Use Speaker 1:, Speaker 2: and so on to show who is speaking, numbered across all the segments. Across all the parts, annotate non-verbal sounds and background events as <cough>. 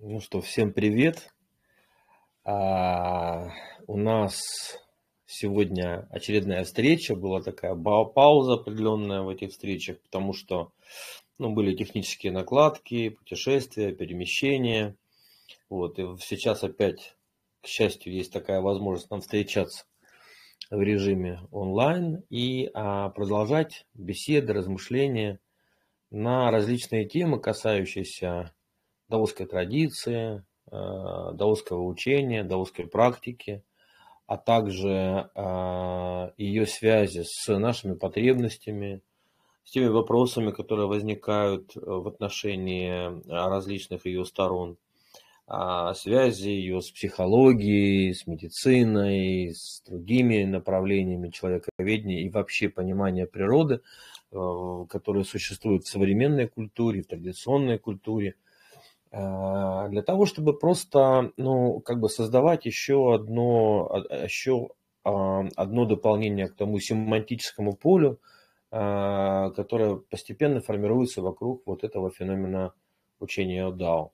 Speaker 1: Ну что, всем привет. А, у нас сегодня очередная встреча. Была такая пауза определенная в этих встречах, потому что ну, были технические накладки, путешествия, перемещения. Вот, и сейчас опять, к счастью, есть такая возможность нам встречаться в режиме онлайн и а, продолжать беседы, размышления на различные темы, касающиеся даосской традиции, э, даосского учения, даосской практики, а также э, ее связи с нашими потребностями, с теми вопросами, которые возникают в отношении различных ее сторон, а связи ее с психологией, с медициной, с другими направлениями человековедения и вообще понимания природы, э, которые существуют в современной культуре, в традиционной культуре – Э, для того, чтобы просто, ну, как бы создавать еще одно, еще а, одно дополнение к тому семантическому полю, которое постепенно формируется вокруг вот этого феномена учения о Дао.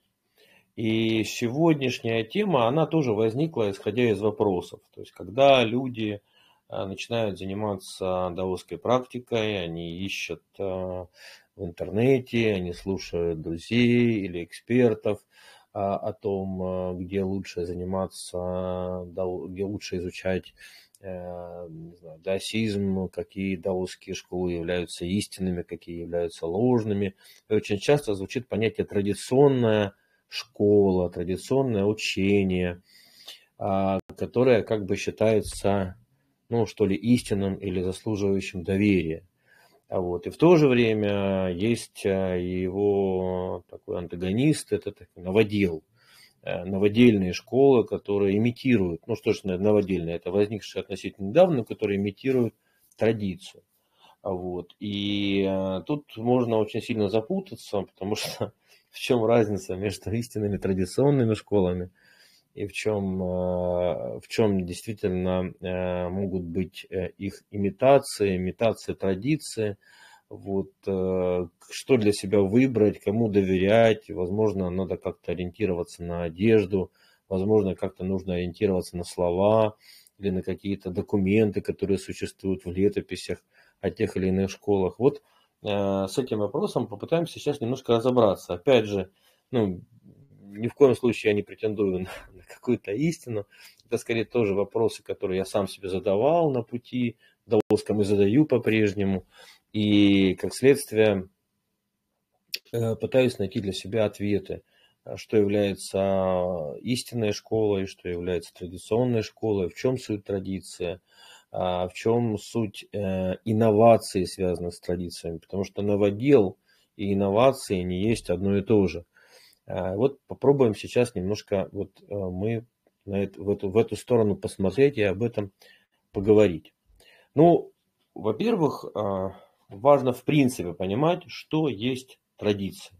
Speaker 1: И сегодняшняя тема, она тоже возникла, исходя из вопросов. То есть, когда люди начинают заниматься даосской практикой, они ищут в интернете, они слушают друзей или экспертов а, о том, где лучше заниматься, где лучше изучать э, не знаю, даосизм, какие даосские школы являются истинными, какие являются ложными. И очень часто звучит понятие традиционная школа, традиционное учение, которое как бы считается, ну, что ли, истинным или заслуживающим доверия. А вот. И в то же время есть а, его такой антагонист, это такой новодел. Э, новодельные школы, которые имитируют, ну что ж новодельные, это возникшие относительно недавно, но которые имитируют традицию. А вот. И а, тут можно очень сильно запутаться, <laughs> потому что в чем разница между истинными традиционными школами – и в чем, э, в чем действительно э, могут быть э, их имитации, имитации традиции, вот, что для себя выбрать, кому доверять, возможно, надо как-то ориентироваться на одежду, возможно, как-то нужно ориентироваться на слова или на какие-то документы, которые существуют в летописях о тех или иных школах. Вот с этим вопросом попытаемся сейчас немножко разобраться. Опять же, ну, ни в коем случае я не претендую на какую-то истину. Это скорее тоже вопросы, которые я сам себе задавал на пути даосском и задаю по-прежнему. И как следствие э, пытаюсь найти для себя ответы, что является истинной школой, что является традиционной школой, в чем суть традиции, а, в чем суть э, инноваций, связанных с традициями. Потому что новодел и инновации не есть одно и то же. А, вот попробуем сейчас немножко вот э, мы на это, в, эту, в эту сторону посмотреть и об этом поговорить. Ну, во-первых, а, важно в принципе понимать, что есть традиция.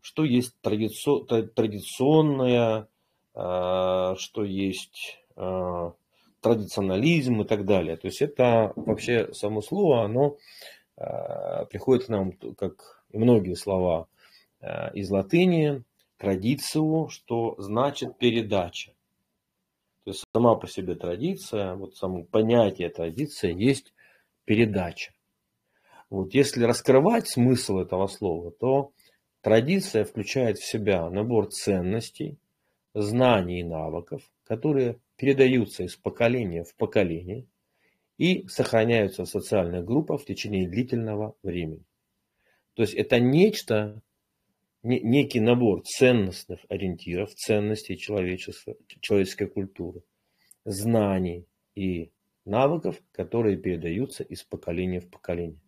Speaker 1: Что есть традици... традиционное, а, что есть традиционализм и так далее. То есть это вообще само слово, оно приходит к нам, как многие слова из латыни традицию, что значит передача. То есть сама по себе традиция, вот само понятие традиция есть передача. Вот если раскрывать смысл этого слова, то традиция включает в себя набор ценностей, знаний и навыков, которые передаются из поколения в поколение и сохраняются в социальных группах в течение длительного времени. То есть это нечто, некий набор ценностных ориентиров, ценностей человечества, человеческой культуры, знаний и навыков, которые передаются из поколения в поколение.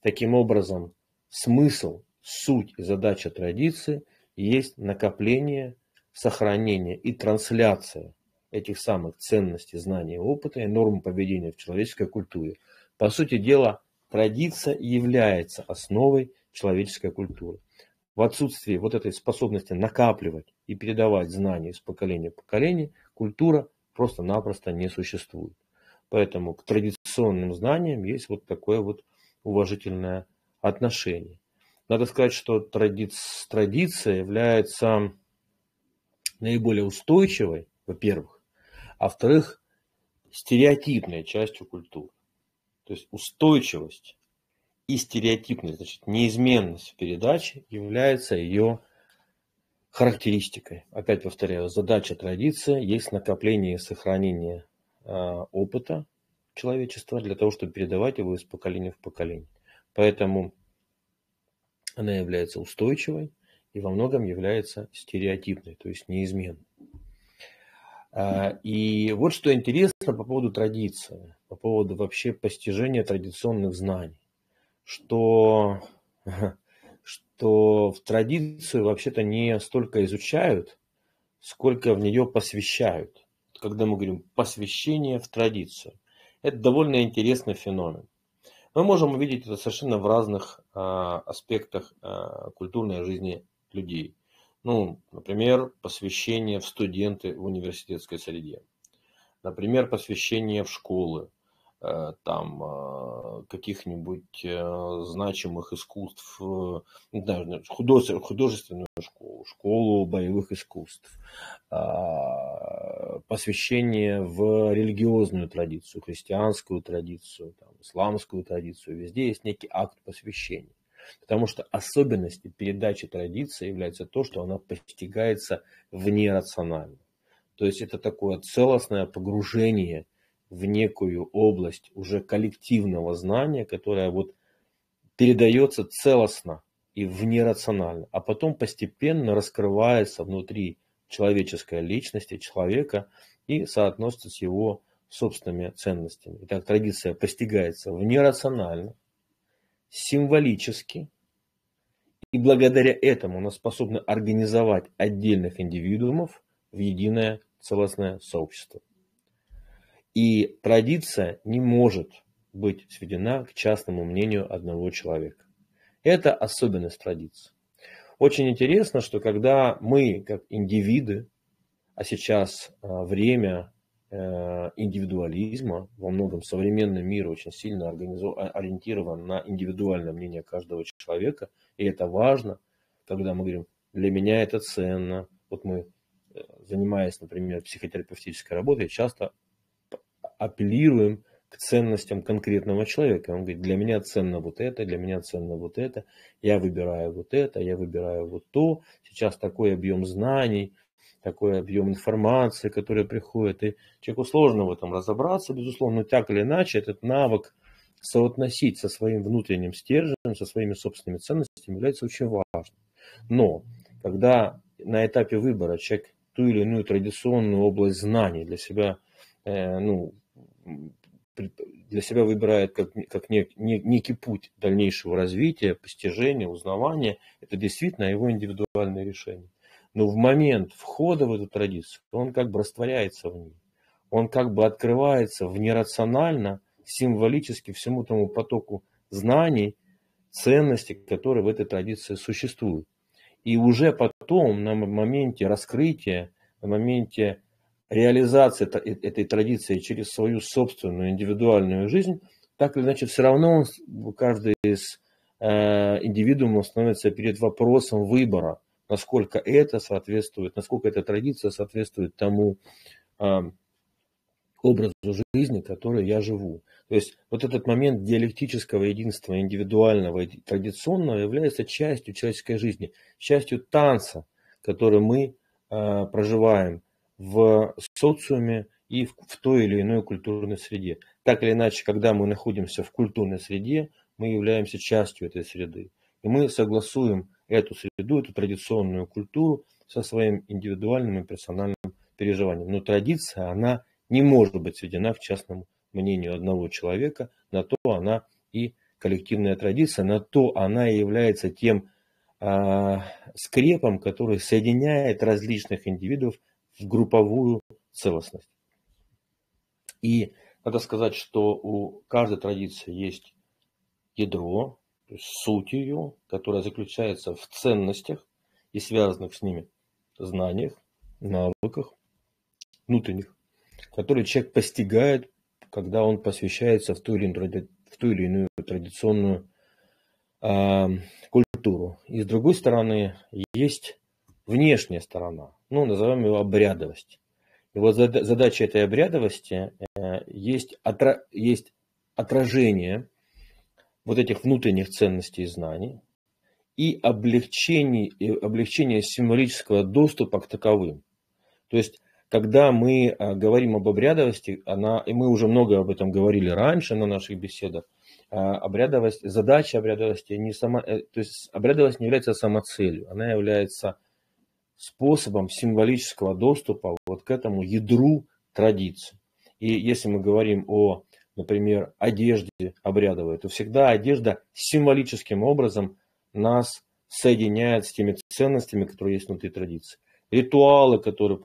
Speaker 1: Таким образом, смысл, суть и задача традиции есть накопление, сохранение и трансляция этих самых ценностей, знаний, опыта и норм поведения в человеческой культуре. По сути дела, традиция является основой человеческой культуры в отсутствии вот этой способности накапливать и передавать знания из поколения в поколение, культура просто-напросто не существует. Поэтому к традиционным знаниям есть вот такое вот уважительное отношение. Надо сказать, что тради... традиция является наиболее устойчивой, во-первых, а во-вторых, стереотипной частью культуры. То есть устойчивость и стереотипность, значит, неизменность передачи является ее характеристикой. Опять повторяю, задача традиции есть накопление и сохранение э, опыта человечества для того, чтобы передавать его из поколения в поколение. Поэтому она является устойчивой и во многом является стереотипной, то есть неизменной. А, и вот что интересно по поводу традиции, по поводу вообще постижения традиционных знаний, что, <laughs> что в традицию вообще-то не столько изучают, сколько в нее посвящают. Когда мы говорим посвящение в традицию, это довольно интересный феномен. Мы можем увидеть это совершенно в разных а, аспектах а, культурной жизни людей. Ну, например, посвящение в студенты в университетской среде. Например, посвящение в школы, там э, каких-нибудь э, значимых искусств, не знаю, художественную школу, школу боевых искусств, а, посвящение в религиозную традицию, христианскую традицию, там, исламскую традицию. Везде есть некий акт посвящения. Потому что особенностью передачи традиции является то, что она постигается вне рационально. То есть это такое целостное погружение в некую область уже коллективного знания, которое вот передается целостно и вне рационально, а потом постепенно раскрывается внутри человеческой личности человека и соотносится с его собственными ценностями. Итак, традиция постигается вне рационально, символически, и благодаря этому она способна организовать отдельных индивидуумов в единое целостное сообщество. И традиция не может быть сведена к частному мнению одного человека. Это особенность традиции. Очень интересно, что когда мы, как индивиды, а сейчас а, время Э, индивидуализма. Во многом современный мир очень сильно ориентирован на индивидуальное мнение каждого человека. И это важно, когда мы говорим, для меня это ценно. Вот мы, э, занимаясь, например, психотерапевтической работой, часто апеллируем к ценностям конкретного человека. Он говорит, для меня ценно вот это, для меня ценно вот это, я выбираю вот это, я выбираю вот то, сейчас такой объем знаний, такой объем информации, который приходит. И человеку сложно в этом разобраться, безусловно, но так или иначе этот навык соотносить со своим внутренним стержнем, со своими собственными ценностями является очень важным. Но когда на этапе выбора человек ту или иную традиционную область знаний для себя, э, ну, для себя выбирает как, как нек, некий путь дальнейшего развития, постижения, узнавания, это действительно его индивидуальное решение. Но в момент входа в эту традицию он как бы растворяется в ней. Он как бы открывается в нерационально, символически всему тому потоку знаний, ценностей, которые в этой традиции существуют. И уже потом, на моменте раскрытия, на моменте реализации э, этой традиции через свою собственную индивидуальную жизнь, так или иначе, все равно каждый из э, индивидуумов становится перед вопросом выбора – насколько это соответствует, насколько эта традиция соответствует тому э, образу жизни, который я живу. То есть вот этот момент диалектического единства, индивидуального и традиционного является частью человеческой жизни, частью танца, который мы э, проживаем в социуме и в, в той или иной культурной среде. Так или иначе, когда мы находимся в культурной среде, мы являемся частью этой среды. И мы согласуем эту среду, эту традиционную культуру со своим индивидуальным и персональным переживанием. Но традиция, она не может быть сведена к частному мнению одного человека, на то она и коллективная традиция, на то она и является тем э, скрепом, который соединяет различных индивидуумов в групповую целостность. И надо сказать, что у каждой традиции есть ядро, то есть суть ее, которая заключается в ценностях и связанных с ними знаниях, навыках внутренних, которые человек постигает, когда он посвящается в ту или иную, в ту или иную традиционную э, культуру. И с другой стороны, есть внешняя сторона, ну, назовем его обрядовость. И вот задача этой обрядовости э, есть, отра, есть отражение вот этих внутренних ценностей и знаний и облегчение, и облегчение символического доступа к таковым. То есть, когда мы э, говорим об обрядовости, она, и мы уже много об этом говорили раньше на наших беседах, э, обрядовость, задача обрядовости не сама, то есть обрядовость не является самоцелью, она является способом символического доступа вот к этому ядру традиции. И если мы говорим о, например, одежде обрядовой, то всегда одежда символическим образом нас соединяет с теми ценностями, которые есть внутри традиции. Ритуалы, которые,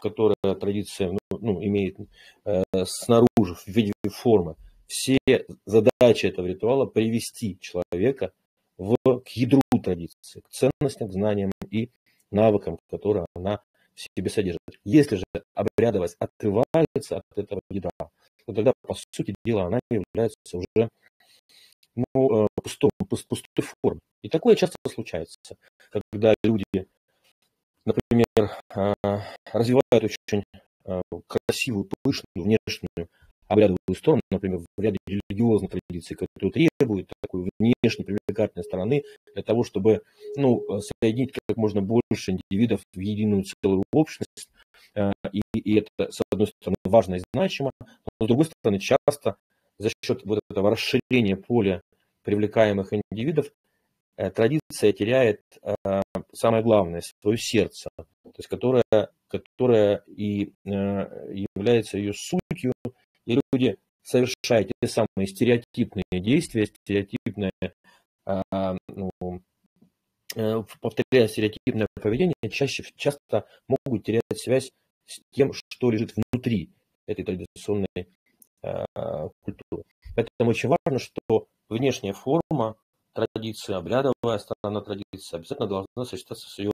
Speaker 1: которые традиция ну, ну, имеет э, снаружи, в виде формы, все задачи этого ритуала привести человека в, к ядру традиции, к ценностям, к знаниям и навыкам, которые она в себе содержит. Если же обрядовость отрывается от этого ядра, то тогда, по сути дела, она является уже ну, э, пустом, пустой формой. И такое часто случается, когда люди, например, э, развивают очень э, красивую, пышную внешнюю обрядовую сторону, например, в ряде религиозных традиций, которые требуют такой внешней привлекательной стороны для того, чтобы ну, соединить как можно больше индивидов в единую целую общность. Э, и, и это, с одной стороны, важно и значимо, но с другой стороны, часто за счет вот этого расширения поля привлекаемых индивидов э, традиция теряет э, самое главное, свое сердце, то есть которое, которое и является ее сутью, и люди совершают те самые стереотипные действия, стереотипное, а, ну, э, повторяя стереотипное поведение, чаще, часто могут терять связь с тем, что лежит внутри этой традиционной а, культуры. Поэтому очень важно, что внешняя форма традиции, обрядовая сторона традиции обязательно должна сочетаться с ее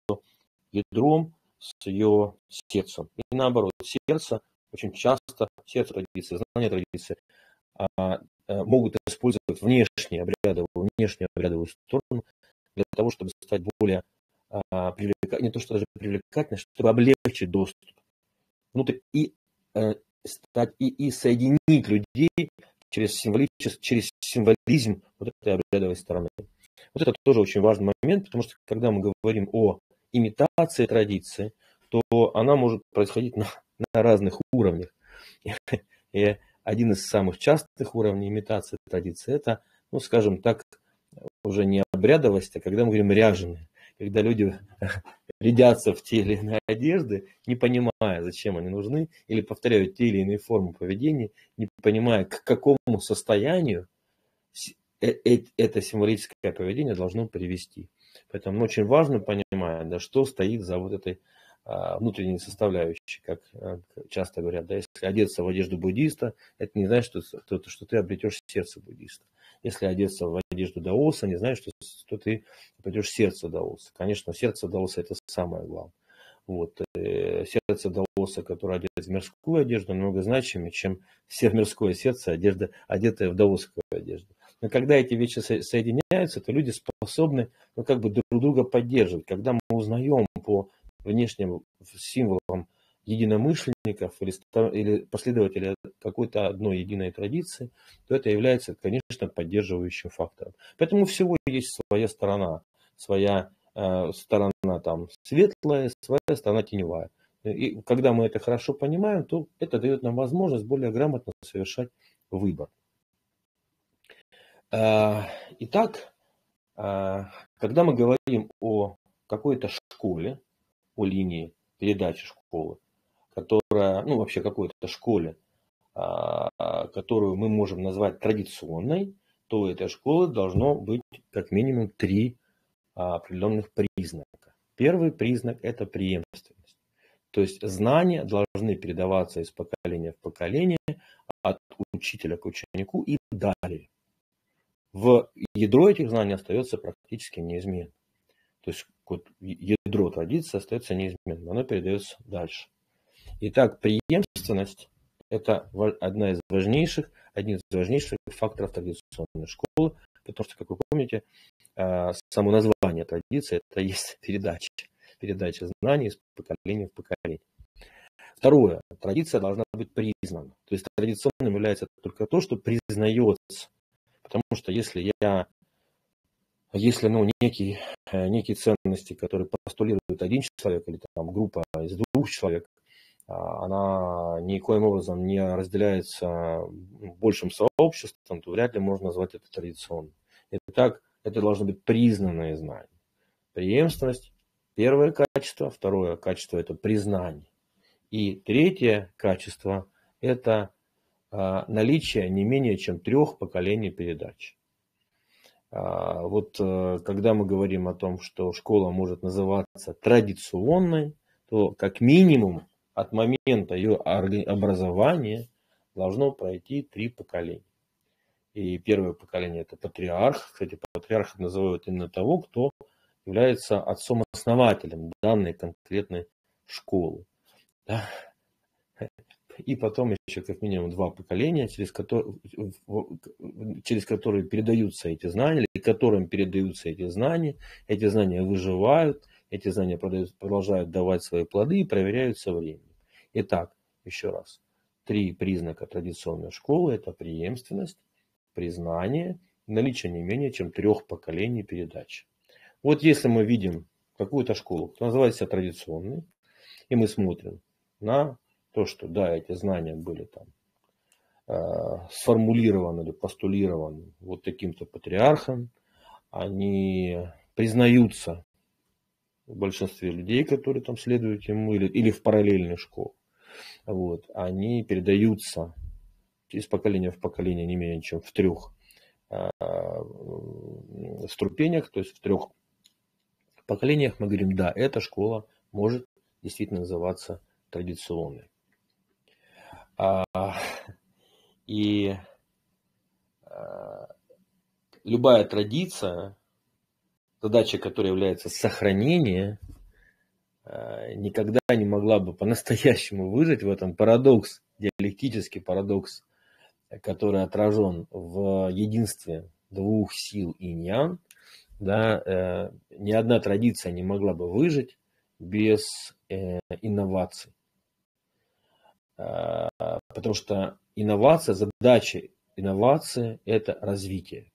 Speaker 1: ядром, с ее сердцем. И наоборот, сердце очень часто сердце традиции, знания традиции а, а, могут использовать внешние обрядовую, внешнюю обрядовую сторону для того, чтобы стать более а, привлекательным, не то что даже привлекательным, чтобы облегчить доступ внутрь и а, стать и, и соединить людей через, символический, через символизм вот этой обрядовой стороны. Вот это тоже очень важный момент, потому что когда мы говорим о имитации традиции, то она может происходить на, на разных уровнях. <laughs> И один из самых частых уровней имитации традиции – это, ну, скажем так, уже не обрядовость, а когда мы говорим ряженые. Когда люди <laughs> рядятся в те или иные одежды, не понимая, зачем они нужны, или повторяют те или иные формы поведения, не понимая, к какому состоянию э, э, это символическое поведение должно привести. Поэтому очень важно понимать, да, что стоит за вот этой а, внутренней составляющей, как а, часто говорят, да, если одеться в одежду буддиста, это не значит, что, что, что ты обретешь сердце буддиста. Если одеться в одежду даоса, не значит, что, что ты обретешь сердце даоса. Конечно, сердце даоса это самое главное. Вот. Э, сердце даоса, которое одето в мирскую одежду, намного значимее, чем все мирское сердце, одежда, одетое в даосскую одежду. Но когда эти вещи соединяются, то люди способны ну, как бы друг друга поддерживать. Когда мы узнаем по внешним символом единомышленников или, или последователей какой-то одной единой традиции, то это является, конечно, поддерживающим фактором. Поэтому всего есть своя сторона, своя э, сторона там светлая, своя сторона теневая. И когда мы это хорошо понимаем, то это дает нам возможность более грамотно совершать выбор. Э, итак, э, когда мы говорим о какой-то школе, по линии передачи школы, которая, ну вообще какой-то школе, а, которую мы можем назвать традиционной, то у этой школы должно быть как минимум три определенных признака. Первый признак – это преемственность. То есть знания должны передаваться из поколения в поколение, от учителя к ученику и далее. В ядро этих знаний остается практически неизменным. То есть вот ядро традиции остается неизменным, оно передается дальше. Итак, преемственность – это одна из важнейших, один из важнейших факторов традиционной школы, потому что, как вы помните, а, само название традиции – это есть передача. передача знаний из поколения в поколение. Второе. Традиция должна быть признана. То есть традиционным является только то, что признается. Потому что если я, если ну, некие, э, некие ценности, которые постулирует один человек или там группа из двух человек, а, она никоим образом не разделяется большим сообществом, то вряд ли можно назвать это традиционным. Итак, это должно быть признанное знание. Преемственность – первое качество, второе качество – это признание. И третье качество – это а, наличие не менее чем трех поколений передач. А, вот э, когда мы говорим о том, что школа может называться традиционной, то как минимум от момента ее образования должно пройти три поколения. И первое поколение это патриарх. Кстати, патриарх называют именно того, кто является отцом-основателем данной конкретной школы. И потом еще как минимум два поколения, через которые, через которые передаются эти знания, или которым передаются эти знания. Эти знания выживают, эти знания продолжают давать свои плоды и проверяются временем. Итак, еще раз. Три признака традиционной школы – это преемственность, признание, наличие не менее чем трех поколений передач. Вот если мы видим какую-то школу, называется традиционной, и мы смотрим на то, что да, эти знания были там э, сформулированы или постулированы вот таким-то патриархом, они признаются в большинстве людей, которые там следуют ему, или, или в параллельной школе. Вот, они передаются из поколения в поколение не менее чем в трех э, ступенях, то есть в трех поколениях мы говорим, да, эта школа может действительно называться традиционной. И а, любая традиция, задача которой является сохранение, а, никогда не могла бы по-настоящему выжить в этом парадокс, диалектический парадокс, который отражен в единстве двух сил инь-ян, да, э, ни одна традиция не могла бы выжить без э, инноваций. Потому что инновация, задача инновации – это развитие.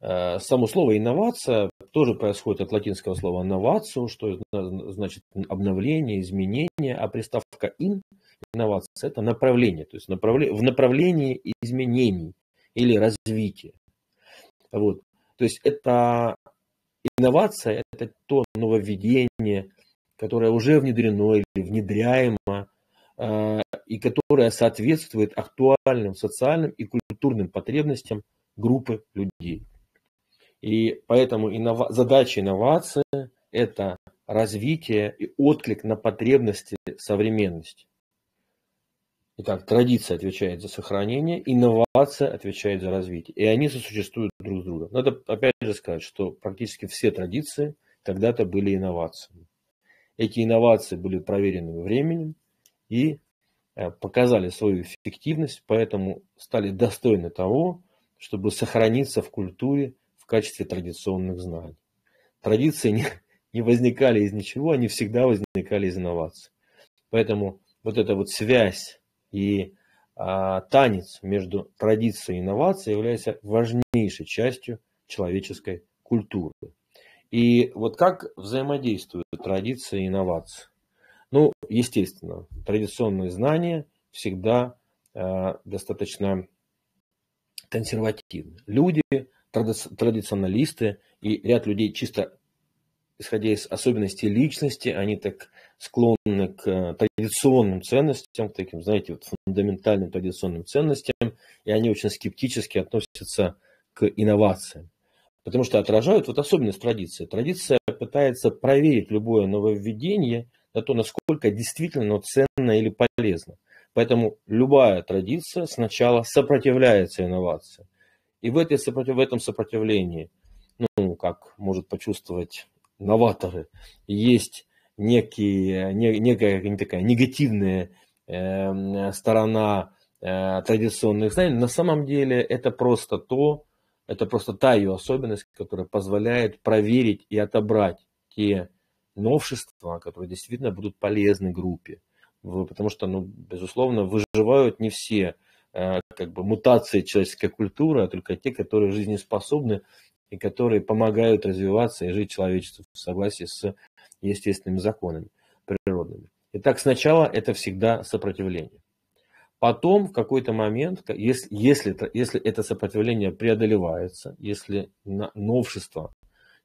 Speaker 1: Э, само слово инновация тоже происходит от латинского слова новацию, что значит обновление, изменение, а приставка ин, инновация – это направление, то есть в направлении изменений или развития. Вот. То есть это инновация, это то нововведение, которое уже внедрено или внедряемо, и которое соответствует актуальным социальным и культурным потребностям группы людей. И поэтому задача инновации – это развитие и отклик на потребности современности. Итак, традиция отвечает за сохранение, инновация отвечает за развитие. И они сосуществуют друг с другом. Надо опять же сказать, что практически все традиции когда-то были инновациями. Эти инновации были проверены временем и э, показали свою эффективность, поэтому стали достойны того, чтобы сохраниться в культуре в качестве традиционных знаний. Традиции не, <laughs> не возникали из ничего, они всегда возникали из инноваций. Поэтому вот эта вот связь и а, танец между традицией и инновацией является важнейшей частью человеческой культуры. И вот как взаимодействуют традиции и инновации? Ну, естественно, традиционные знания всегда э, достаточно консервативны. Люди, традиционалисты и ряд людей чисто исходя из особенностей личности, они так склонны к э, традиционным ценностям, к таким, знаете, вот фундаментальным традиционным ценностям, и они очень скептически относятся к инновациям. Потому что отражают вот особенность традиции. Традиция пытается проверить любое нововведение на то, насколько действительно ценно или полезно. Поэтому любая традиция сначала сопротивляется инновации. И в, этой, в этом сопротивлении, ну, как может почувствовать новаторы, есть некие, не, некая не такая негативная э, сторона э, традиционных знаний, на самом деле это просто то, это просто та ее особенность, которая позволяет проверить и отобрать те новшества, которые действительно будут полезны группе. Потому что, ну, безусловно, выживают не все э, как бы мутации человеческой культуры, а только те, которые жизнеспособны и которые помогают развиваться и жить человечеству в согласии с естественными законами природными. Итак, сначала это всегда сопротивление. Потом в какой-то момент, если, если, это, если это сопротивление преодолевается, если новшество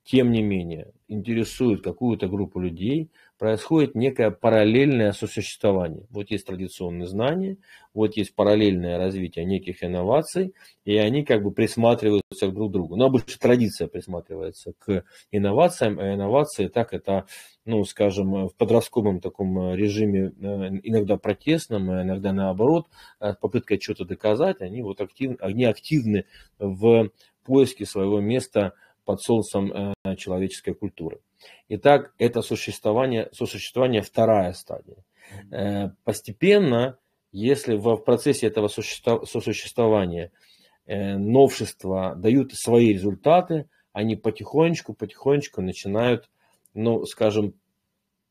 Speaker 1: тем не менее, интересует какую-то группу людей, происходит некое параллельное сосуществование. Вот есть традиционные знания, вот есть параллельное развитие неких инноваций, и они как бы присматриваются друг к другу. Но обычно традиция присматривается к инновациям, а инновации так это, ну, скажем, в подростковом таком режиме, э, иногда протестном, а иногда наоборот, э, попытка что-то доказать, они вот активны, они активны в поиске своего места под солнцем э, человеческой культуры. Итак, это существование, сосуществование вторая стадия. Э, постепенно, если в процессе этого сосуществования э, новшества дают свои результаты, они потихонечку, потихонечку начинают, ну, скажем,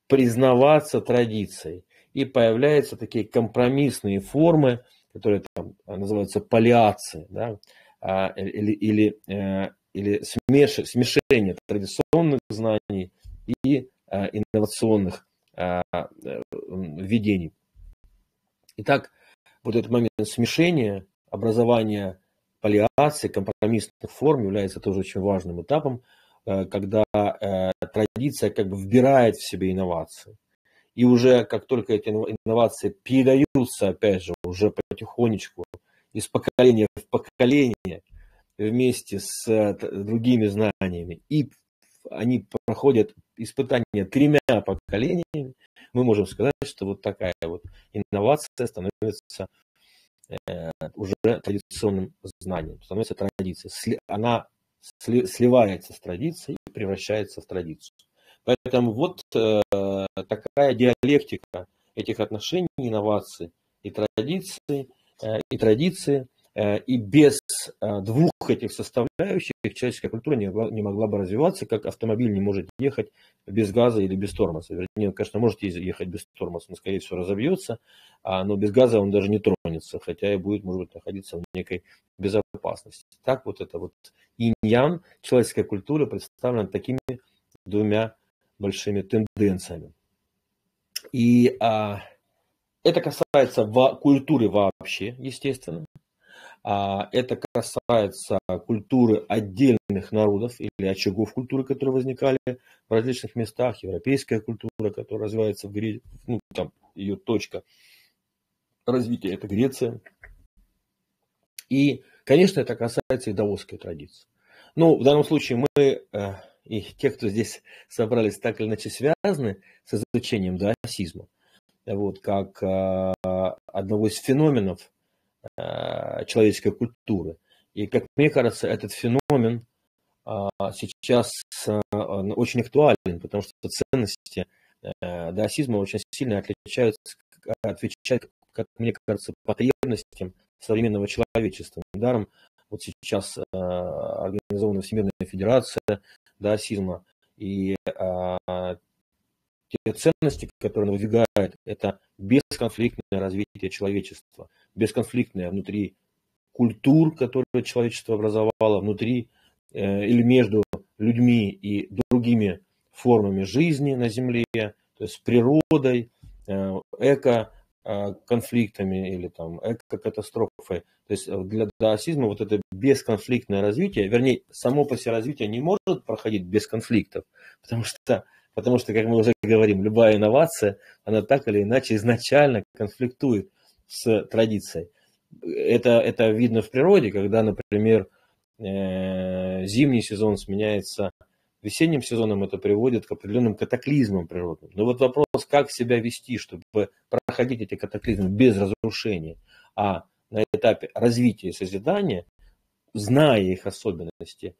Speaker 1: признаваться традицией. И появляются такие компромиссные формы, которые там называются палиации, да, а, или, или или смеш, смешение традиционных знаний и а, инновационных а, э, введений. Итак, вот этот момент смешения, образования палиации, компромиссных форм является тоже очень важным этапом, э, когда э, традиция как бы вбирает в себе инновации. И уже как только эти инновации передаются, опять же, уже потихонечку из поколения в поколение, вместе с э, другими знаниями, и они проходят испытания тремя поколениями, мы можем сказать, что вот такая вот инновация становится э, уже традиционным знанием, становится традицией. Она сливается с традицией и превращается в традицию. Поэтому вот э, такая диалектика этих отношений, инноваций и традиции, и традиции – и без э, двух этих составляющих человеческая культура не могла, не могла бы развиваться, как автомобиль не может ехать без газа или без тормоза. Вернее, он, конечно, может ехать без тормоза, но, скорее всего, разобьется, а, но без газа он даже не тронется, хотя и будет, может быть, находиться в некой безопасности. Так вот это вот иньян человеческой культуры представлен такими двумя большими тенденциями. И а, это касается культуры вообще, естественно. А, это касается культуры отдельных народов или очагов культуры, которые возникали в различных местах. Европейская культура, которая развивается в Греции, ну, там ее точка развития – это Греция. И, конечно, это касается и даосской традиции. Ну, в данном случае мы э, и те, кто здесь собрались, так или иначе связаны с изучением даосизма, вот, как э, одного из феноменов человеческой культуры. И, как мне кажется, этот феномен а, сейчас э, очень актуален, потому что ценности э, даосизма очень сильно отличаются, отвечают, как мне кажется, потребностям современного человечества. Недаром вот сейчас организована Всемирная Федерация даосизма, и а, те ценности, которые она выдвигает, это бесконфликтное развитие человечества – бесконфликтная внутри культур, которые человечество образовало, внутри э, или между людьми и другими формами жизни на Земле, то есть природой, э, эко-конфликтами или там эко-катастрофой. То есть для даосизма вот это бесконфликтное развитие, вернее, само по себе развитие не может проходить без конфликтов, потому что, потому что, как мы уже говорим, любая инновация, она так или иначе изначально конфликтует с традицией. Это, это видно в природе, когда, например, э, зимний сезон сменяется весенним сезоном, это приводит к определенным катаклизмам природным. Но вот вопрос, как себя вести, чтобы проходить эти катаклизмы без разрушения, а на этапе развития и созидания, зная их особенности,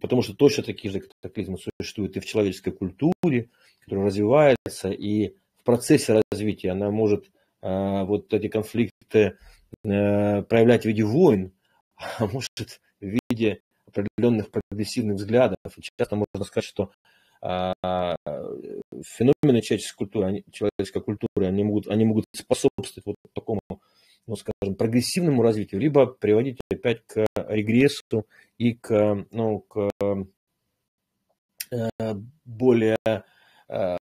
Speaker 1: потому что точно такие же катаклизмы существуют и в человеческой культуре, которая развивается, и в процессе развития она может а, вот эти конфликты э, проявлять в виде войн, <laughs> а может в виде определенных прогрессивных взглядов. И часто можно сказать, что а, феномены человеческой культуры, они, человеческой культуры, они могут, они могут способствовать вот такому, ну, скажем, прогрессивному развитию, либо приводить опять к регрессу и к, ну, к э, более, э,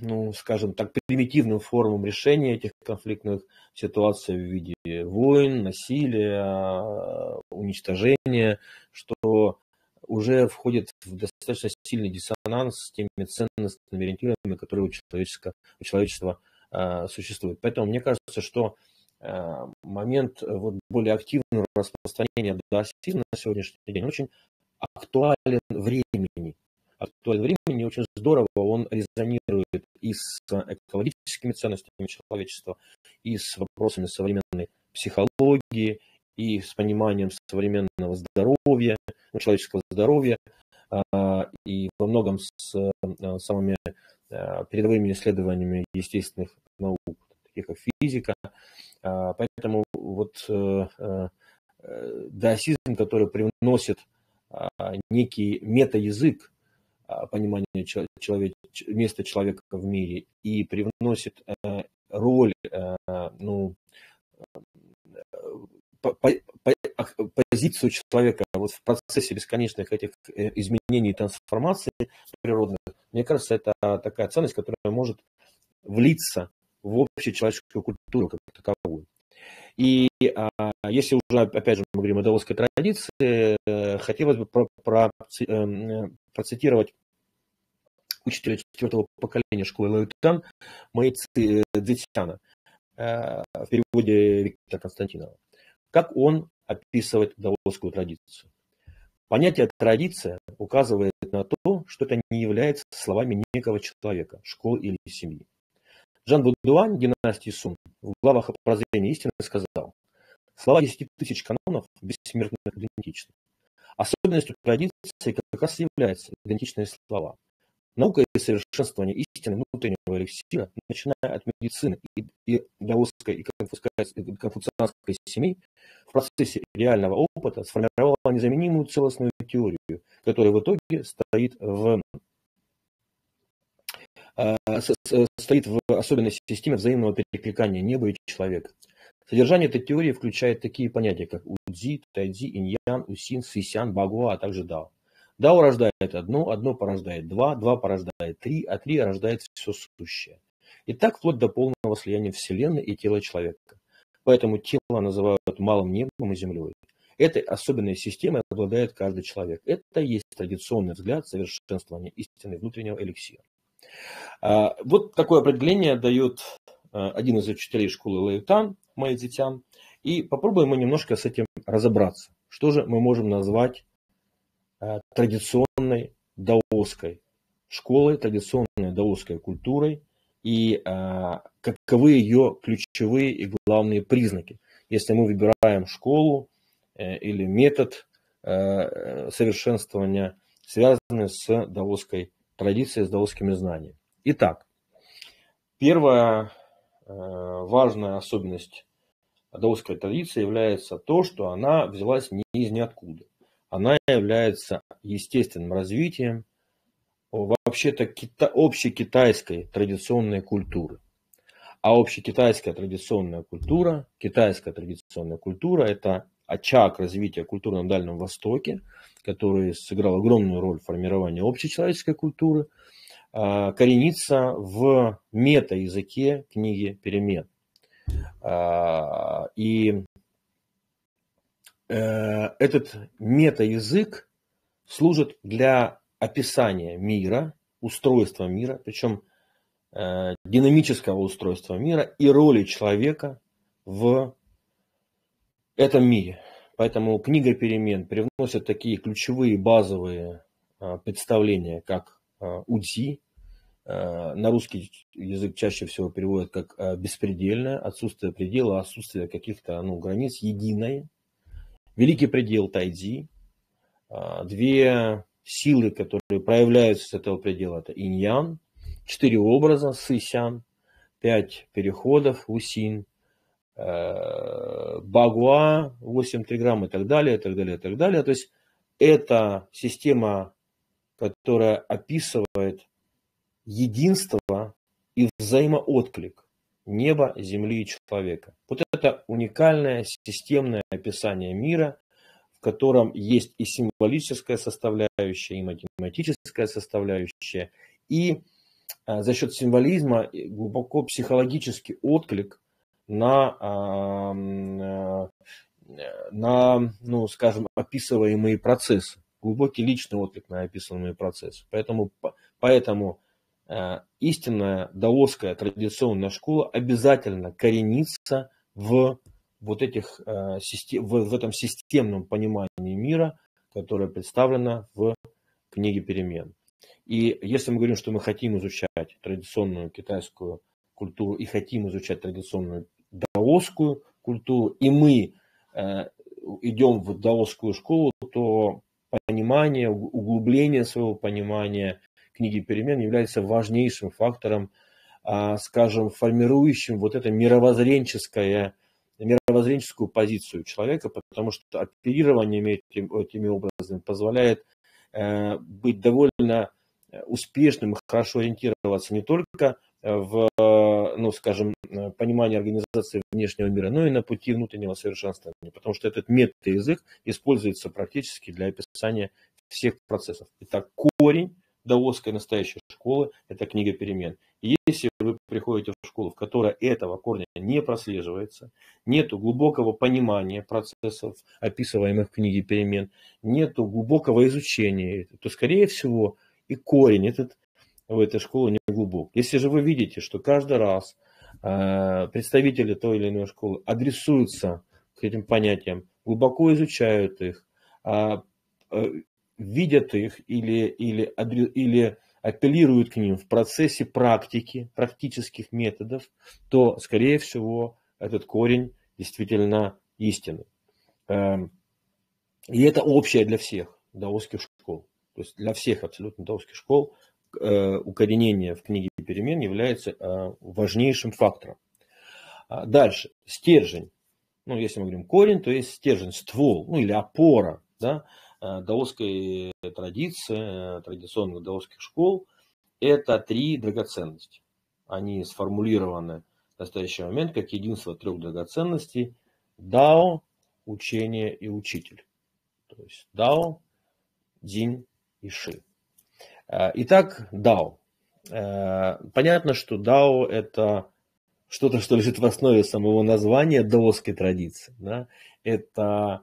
Speaker 1: ну, скажем так, примитивным формам решения этих конфликтных ситуаций в виде войн, насилия, уничтожения, что уже входит в достаточно сильный диссонанс с теми ценностными ориентирами, которые у, человеческого, у человечества э, существуют. Поэтому мне кажется, что э, момент вот, более активного распространения ДАСИ на сегодняшний день очень актуален времени. Актуален времени очень здорово, он резонирует и с экологическими ценностями человечества, и с вопросами современной психологии, и с пониманием современного здоровья, ну, человеческого здоровья, а, и во многом с э, самыми э, передовыми исследованиями естественных наук, как физика. А, поэтому вот э, даосизм, который привносит а, некий метаязык понимания человек, места человека в мире и привносит роль ну, позицию человека вот в процессе бесконечных этих э, изменений и трансформаций природных, мне кажется, это такая ценность, которая может влиться в общечеловеческую культуру как таковую. И а, если уже, опять же, мы говорим о даосской традиции, э, хотелось бы про, про, э, процитировать учителя четвертого поколения школы Лаютан Маицы Дзитяна э, в переводе Виктора Константинова как он описывает даосскую традицию. Понятие «традиция» указывает на то, что это не является словами некого человека, школы или семьи. Жан Будуань, династии Сун, в главах о прозрении истины сказал, слова 10 тысяч канонов бессмертных идентичны. Особенностью традиции как раз являются идентичные слова. Наука и совершенствование истины внутреннего эликсира, начиная от медицины и, и даосской и конфуцианской семей, в процессе реального опыта сформировала незаменимую целостную теорию, которая в итоге стоит в стоит в особенной системе взаимного перекликания неба и человека. Содержание этой теории включает такие понятия, как удзи, тайдзи, иньян, усин, сисян, багуа, а также дао. Дао рождает одно, одно порождает два, два порождает три, а три рождает все сущее. И так вплоть до полного слияния Вселенной и тела человека. Поэтому тело называют малым небом и землей. Этой особенной системой обладает каждый человек. Это и есть традиционный взгляд совершенствования истины внутреннего эликсира. А, вот такое определение дает а, один из учителей школы Лаютан, Майдзитян. И попробуем мы немножко с этим разобраться. Что же мы можем назвать Э, традиционной даосской школой, традиционной даосской культурой и а, каковы ее ключевые и главные признаки. Если мы выбираем школу э, или метод э, совершенствования, связанный с даосской традицией, с даосскими знаниями. Итак, первая э, важная особенность даосской традиции является то, что она взялась не из ниоткуда она является естественным развитием вообще-то кита- общекитайской традиционной культуры. А общекитайская традиционная культура, китайская традиционная культура – это очаг развития культуры на Дальнем Востоке, который сыграл огромную роль в формировании общечеловеческой культуры, а, коренится в мета-языке книги «Перемен». А, и Э, этот мета-язык служит для описания мира, устройства мира, причем э, динамического устройства мира и роли человека в этом мире. Поэтому книга перемен привносит такие ключевые базовые э, представления, как УДЗИ, на русский язык чаще всего переводят как беспредельное, отсутствие предела, отсутствие каких-то ну, границ, единое. Великий предел Тайдзи, а, две силы, которые проявляются с этого предела, это иньян, четыре образа сысян, пять переходов усин, багуа, 8 триграмм и так далее, и так далее, и так далее. То есть это система которая описывает единство и взаимоотклик неба, земли и человека. Вот это уникальное системное описание мира, в котором есть и символическая составляющая, и математическая составляющая, и а, за счет символизма глубоко психологический отклик на, а, на ну, скажем, описываемые процессы, глубокий личный отклик на описываемые процессы. Поэтому, поэтому истинная даосская традиционная школа обязательно коренится в вот этих, в этом системном понимании мира, которое представлено в книге перемен. И если мы говорим, что мы хотим изучать традиционную китайскую культуру и хотим изучать традиционную даосскую культуру, и мы э, идем в даосскую школу, то понимание, углубление своего понимания книги перемен является важнейшим фактором, э, скажем, формирующим вот это мировоззренческое, мировоззренческую позицию человека, потому что оперирование этими, образами позволяет э, быть довольно успешным и хорошо ориентироваться не только в, ну, скажем, понимании организации внешнего мира, но и на пути внутреннего совершенствования, потому что этот метаязык используется практически для описания всех процессов. Итак, корень даосской настоящей школы – это книга перемен. И если вы приходите в школу, в которой этого корня не прослеживается, нет глубокого понимания процессов, описываемых в книге перемен, нет глубокого изучения, то, скорее всего, и корень этот в этой школе не глубок. Если же вы видите, что каждый раз э, представители той или иной школы адресуются к этим понятиям, глубоко изучают их, э, э, видят их или, или, или апеллируют к ним в процессе практики, практических методов, то, скорее всего, этот корень действительно истинный. Эм, и это общее для всех даосских школ. То есть для всех абсолютно даосских школ укоренение в книге перемен является э, важнейшим фактором. А дальше, стержень. Ну, если мы говорим корень, то есть стержень, ствол, ну или опора да, э, даосской традиции, традиционных даосских школ. Это три драгоценности. Они сформулированы в настоящий момент как единство трех драгоценностей – дао, учение и учитель. То есть дао, дин и Ши. Э, итак, DAO. Э, понятно, что DAO это что-то, что лежит в основе самого названия даосской традиции. Да? Это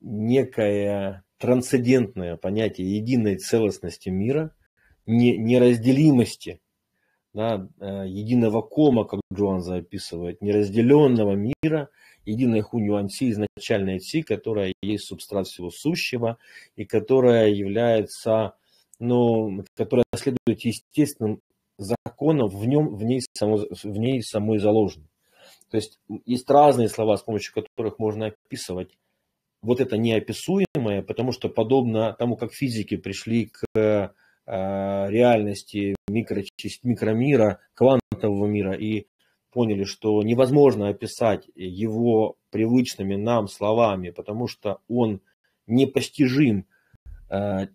Speaker 1: некое трансцендентное понятие единой целостности мира, не, неразделимости, да, э, единого кома, как Джоан записывает, неразделенного мира – единая хунь-юань-си, изначальная ци, которая есть субстрат всего сущего и которая является, ну, которая следует естественным законам в, нем, в, ней само, в ней самой заложено. То есть есть разные слова, с помощью которых можно описывать вот это неописуемое, потому что подобно тому, как физики пришли к э, реальности микрочаст... микромира, квантового мира и поняли, что невозможно описать его привычными нам словами, потому что он непостижим э,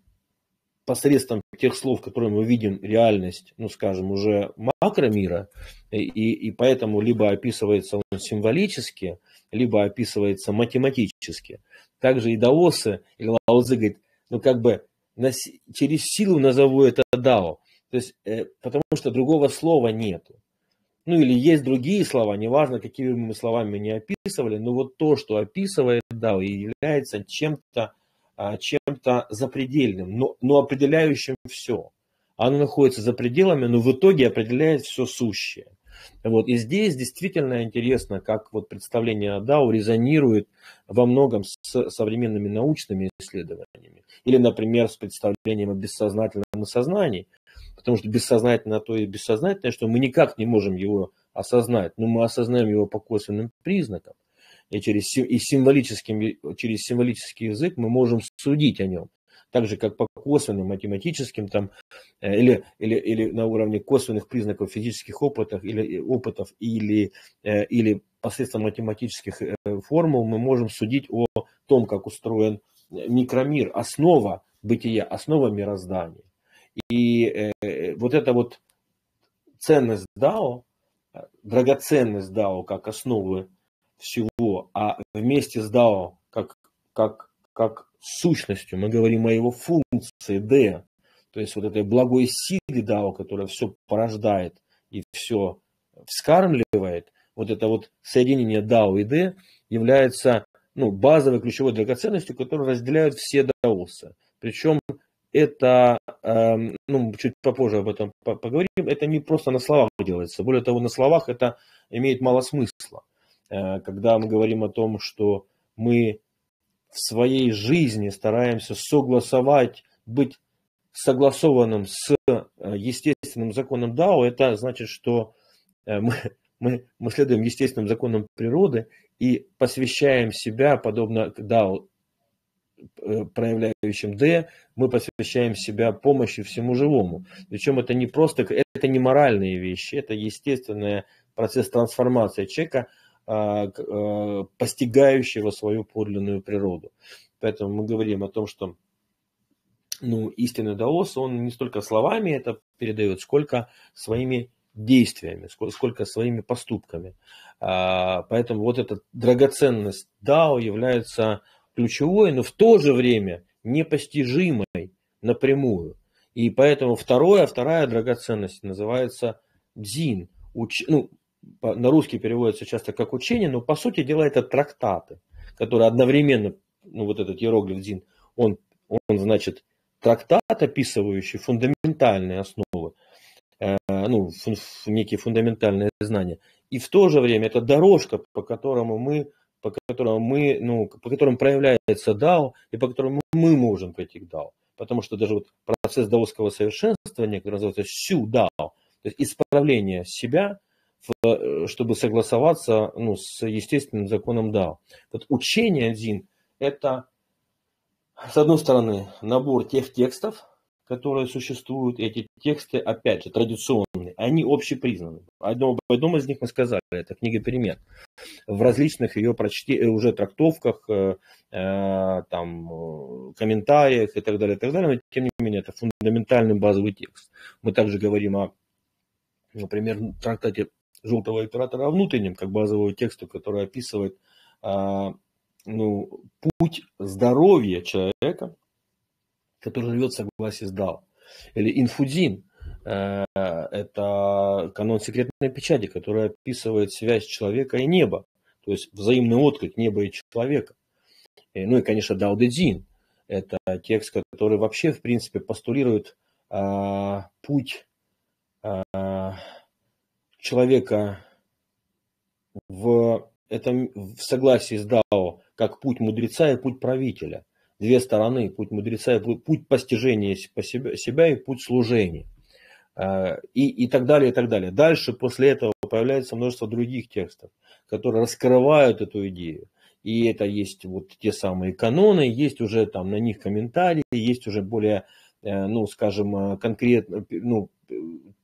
Speaker 1: посредством тех слов, которые мы видим реальность, ну скажем, уже макромира, и, и поэтому либо описывается он символически, либо описывается математически. Также и даосы, или Лаоцзы говорит, ну как бы на, через силу назову это дао, то есть, э, потому что другого слова нету ну или есть другие слова, неважно, какими мы словами не описывали, но вот то, что описывает Дао, является чем-то чем-то запредельным, но, но определяющим все. Оно находится за пределами, но в итоге определяет все сущее. Вот. И здесь действительно интересно, как вот представление Дау резонирует во многом с современными научными исследованиями. Или, например, с представлением о бессознательном сознании потому что бессознательное то и бессознательное, что мы никак не можем его осознать, но мы осознаем его по косвенным признакам. И через, и символическим, через символический язык мы можем судить о нем. Так же, как по косвенным математическим там, э, или, или, или на уровне косвенных признаков физических опытов или, опытов или, э, или посредством математических э, формул мы можем судить о том, как устроен микромир, основа бытия, основа мироздания. И э, вот эта вот ценность Дао, драгоценность Дао как основы всего, а вместе с Дао как, как, как сущностью, мы говорим о его функции D, то есть вот этой благой силе Дао, которая все порождает и все вскармливает, вот это вот соединение Дао и D является ну, базовой ключевой драгоценностью, которую разделяют все даосы. Причем это, э, ну, чуть попозже об этом поговорим, это не просто на словах делается. Более того, на словах это имеет мало смысла. Э, когда мы говорим о том, что мы в своей жизни стараемся согласовать, быть согласованным с э, естественным законом Дао, это значит, что э, мы, <laughs> мы, мы следуем естественным законам природы и посвящаем себя, подобно Дао, проявляющим Д, мы посвящаем себя помощи всему живому. Причем это не просто, это не моральные вещи, это естественный процесс трансформации человека, постигающего свою подлинную природу. Поэтому мы говорим о том, что ну, истинный даос, он не столько словами это передает, сколько своими действиями, сколько своими поступками. А, поэтому вот эта драгоценность Дао является ключевой, но в то же время непостижимой напрямую. И поэтому второе, вторая драгоценность называется дзин. Уч, ну, на русский переводится часто как учение, но по сути дела это трактаты, которые одновременно, ну вот этот иероглиф дзин, он, он значит трактат, описывающий фундаментальные основы, э, ну, фун, некие фундаментальные знания. И в то же время это дорожка, по которому мы, по которому мы, ну, по которым проявляется DAO и по которому мы можем прийти к DAO. Потому что даже вот процесс даосского совершенствования, который называется сю DAO, то есть исправление себя, э, чтобы согласоваться ну, с естественным законом DAO. Вот учение Дзин – это с одной стороны, набор тех текстов, которые существуют, эти тексты, опять же, традиционные, они общепризнаны. Одно, об одном из них мы сказали, это книга перемен. В различных ее прочте, э, уже трактовках, э, э, там, комментариях и так далее, и так далее, но тем не менее, это фундаментальный базовый текст. Мы также говорим о, например, трактате желтого императора о внутреннем, как базового тексту, который описывает а, ну, путь здоровья человека, который живет в согласии с Дао. Или инфудин э, – это канон секретной печати, который описывает связь человека и неба, то есть взаимный отклик неба и человека. И, ну и, конечно, Дао Дэ Цзин – это текст, который вообще, в принципе, постулирует а, путь а, человека в, этом, в согласии с Дао как путь мудреца и путь правителя. Две стороны, путь мудреца и путь постижения себя и путь служения. А, и, и так далее, и так далее. Дальше, после этого, появляется множество других текстов, которые раскрывают эту идею. И это есть вот те самые каноны, есть уже там на них комментарии, есть уже более, э, ну, скажем, конкретно, ну,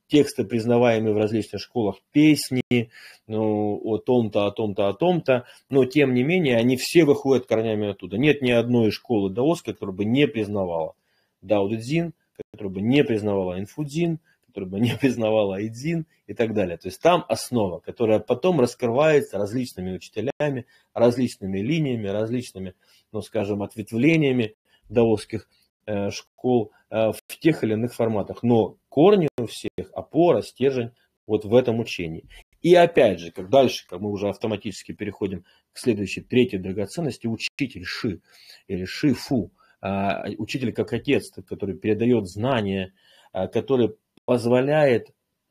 Speaker 1: тексты, признаваемые в различных школах, песни ну, о том-то, о том-то, о том-то, но тем не менее они все выходят корнями оттуда. Нет ни одной школы даосской, которая бы не признавала Даудзин, которая бы не признавала Инфудзин, которая бы не <laughs> признавала Айдзин и так далее. То есть там основа, которая потом раскрывается различными учителями, различными линиями, различными, ну скажем, ответвлениями даосских Э, школ э, в тех или иных форматах. Но корни у всех, опора, стержень вот в этом учении. И опять же, как дальше, как мы уже автоматически переходим к следующей, третьей драгоценности, учитель Ши или Ши-Фу. А, учитель как отец, который передает знания, а, который позволяет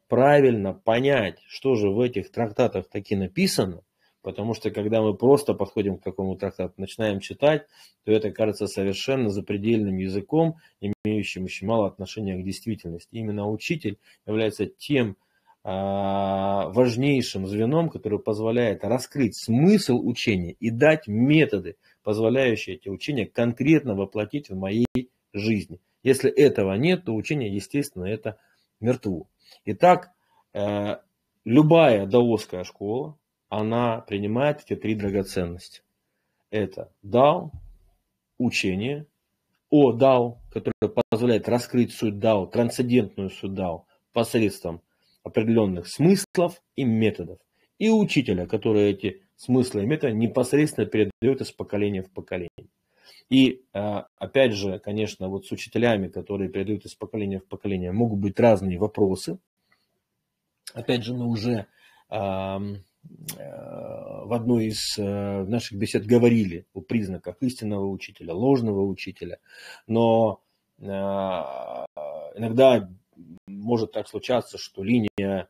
Speaker 1: правильно понять, что же в этих трактатах таки написано – Потому что когда мы просто подходим к такому трактату, начинаем читать, то это кажется совершенно запредельным языком, имеющим очень мало отношения к действительности. Именно учитель является тем а, важнейшим звеном, который позволяет раскрыть смысл учения и дать методы, позволяющие эти учения конкретно воплотить в моей жизни. Если этого нет, то учение, естественно, это мертво. Итак, э, любая даосская школа, она принимает эти три драгоценности. Это дао, учение, о Дао, которая позволяет раскрыть суть Дао, трансцендентную суть Дао посредством определенных смыслов и методов. И учителя, который эти смыслы и методы непосредственно передает из поколения в поколение. И а, опять же, конечно, вот с учителями, которые передают из поколения в поколение, могут быть разные вопросы. Опять же, мы уже в одной из э, наших бесед говорили о признаках истинного учителя, ложного учителя, но а, иногда может так случаться, что линия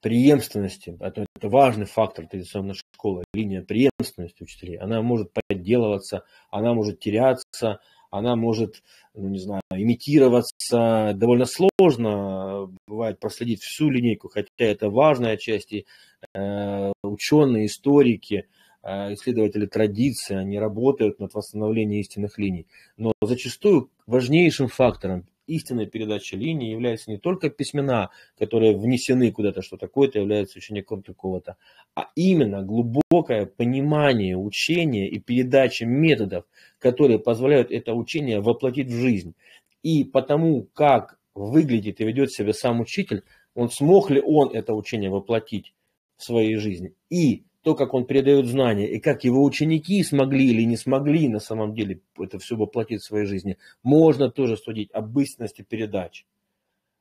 Speaker 1: преемственности, это, это важный фактор традиционной школы, линия преемственности учителей, она может подделываться, она может теряться, она может, ну, не знаю, имитироваться. Довольно сложно бывает проследить всю линейку, хотя это важная часть, и э, ученые, историки, э, исследователи традиции, они работают над восстановлением истинных линий. Но зачастую важнейшим фактором истинной передачей линии является не только письмена, которые внесены куда-то, что такое-то является учеником такого-то, а именно глубокое понимание учения и передача методов, которые позволяют это учение воплотить в жизнь. И потому, как выглядит и ведет себя сам учитель, он смог ли он это учение воплотить в своей жизни. И то, как он передает знания, и как его ученики смогли или не смогли на самом деле это все воплотить в своей жизни, можно тоже судить об истинности передач.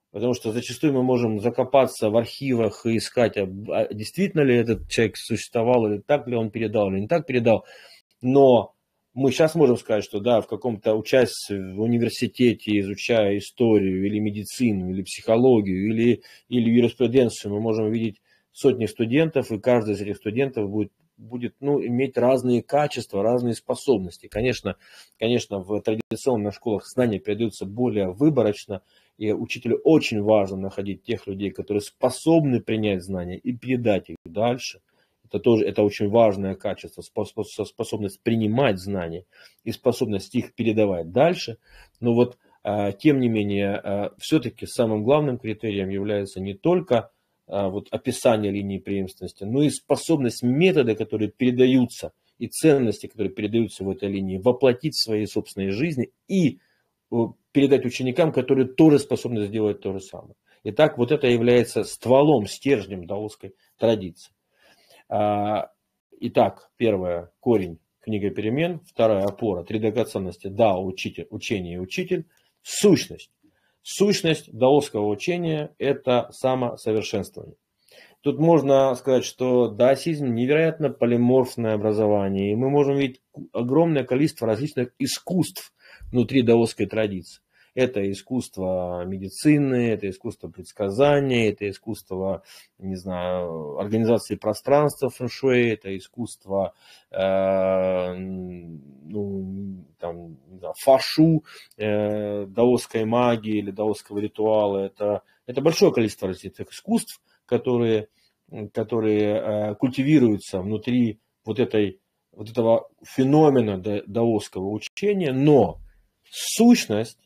Speaker 1: Потому что зачастую мы можем закопаться в архивах и искать, а, а действительно ли этот человек существовал, или так ли он передал, или не так передал. Но мы сейчас можем сказать, что да, в каком-то участии в университете, изучая историю, или медицину, или психологию, или, или юриспруденцию, мы можем видеть сотни студентов, и каждый из этих студентов будет, будет ну, иметь разные качества, разные способности. Конечно, конечно, в традиционных школах знания передаются более выборочно, и учителю очень важно находить тех людей, которые способны принять знания и передать их дальше. Это тоже это очень важное качество, способность принимать знания и способность их передавать дальше. Но вот а, тем не менее, а, все-таки самым главным критерием является не только вот, описание линии преемственности, но и способность методы, которые передаются, и ценности, которые передаются в этой линии, воплотить в своей собственной жизни и передать ученикам, которые тоже способны сделать то же самое. Итак, вот это является стволом, стержнем даосской традиции. А, итак, первое, корень, книга перемен. Вторая, опора, три драгоценности, да, учитель, учение и учитель. Сущность, Сущность даосского учения – это самосовершенствование. Тут можно сказать, что даосизм невероятно полиморфное образование, и мы можем видеть огромное количество различных искусств внутри даосской традиции. Это искусство медицины, это искусство предсказания, это искусство, не знаю, организации пространства фэншуэй, это искусство э, ну, там, да, фашу, э, даосской магии или даосского ритуала. Это, это большое количество различных искусств, которые, которые э, культивируются внутри вот, этой, вот этого феномена даосского учения, но сущность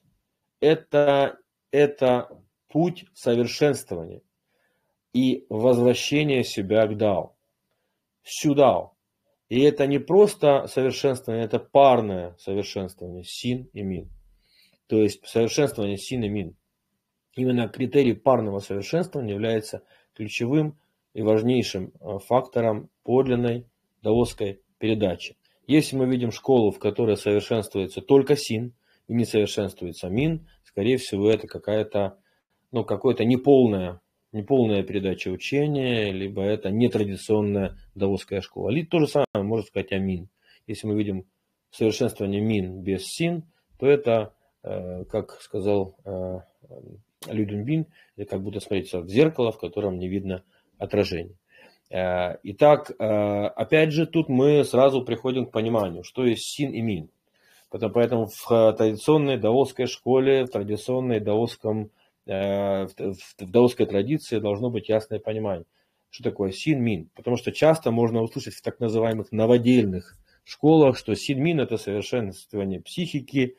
Speaker 1: это, это путь совершенствования и возвращения себя к Дао, сюда. И это не просто совершенствование, это парное совершенствование, син и мин. То есть совершенствование син и мин. Именно критерий парного совершенствования является ключевым и важнейшим э, фактором подлинной даосской передачи. Если мы видим школу, в которой совершенствуется только син, и не совершенствуется мин, скорее всего, это какая-то, ну, какое-то неполная, неполная передача учения, либо это нетрадиционная даосская школа. Или то же самое можно сказать о мин. Если мы видим совершенствование мин без син, то это, э, как сказал э, Люденбин, это как будто смотреться в зеркало, в котором не видно отражения. Э, итак, опять же, тут мы сразу приходим к пониманию, что есть син и мин. Поэтому в традиционной даосской школе, в традиционной даосском, э, в даосской традиции должно быть ясное понимание, что такое син-мин. Потому что часто можно услышать в так называемых новодельных школах, что син-мин – это совершенствование психики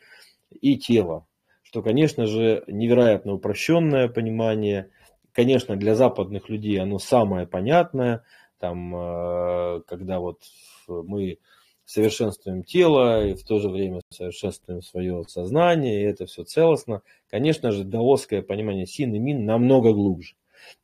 Speaker 1: и тела. Что, конечно же, невероятно упрощенное понимание. Конечно, для западных людей оно самое понятное. Там, э, когда вот мы совершенствуем тело, и в то же время совершенствуем свое сознание, и это все целостно. Конечно же, даосское понимание син и мин намного глубже.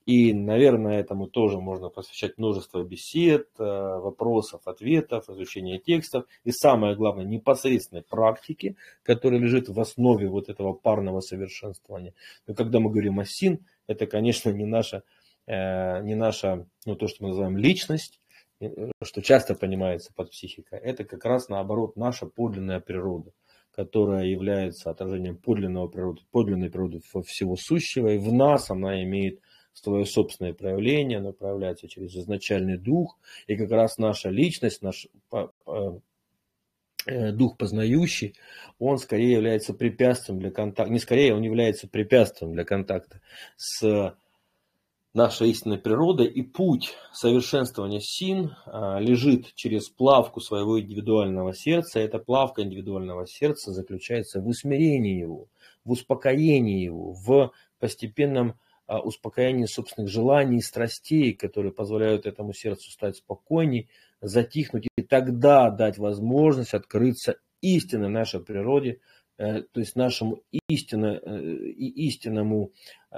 Speaker 1: И, наверное, этому тоже можно посвящать множество бесед, э, вопросов, ответов, изучения текстов. И самое главное, непосредственной практики, которая лежит в основе вот этого парного совершенствования. Но когда мы говорим о син, это, конечно, не наша, э, не наша ну, то, что мы называем личность, что часто понимается под психикой, это как раз наоборот наша подлинная природа, которая является отражением подлинного природы, подлинной природы всего сущего, и в нас она имеет свое собственное проявление, оно проявляется через изначальный дух, и как раз наша личность, наш э, дух познающий, он скорее является препятствием для контакта, не скорее, он является препятствием для контакта с наша истинная природа и путь совершенствования син а, лежит через плавку своего индивидуального сердца. Эта плавка индивидуального сердца заключается в усмирении его, в успокоении его, в постепенном а, успокоении собственных желаний и страстей, которые позволяют этому сердцу стать спокойней, затихнуть и тогда дать возможность открыться истинной нашей природе, то есть нашему истинно, э, и истинному,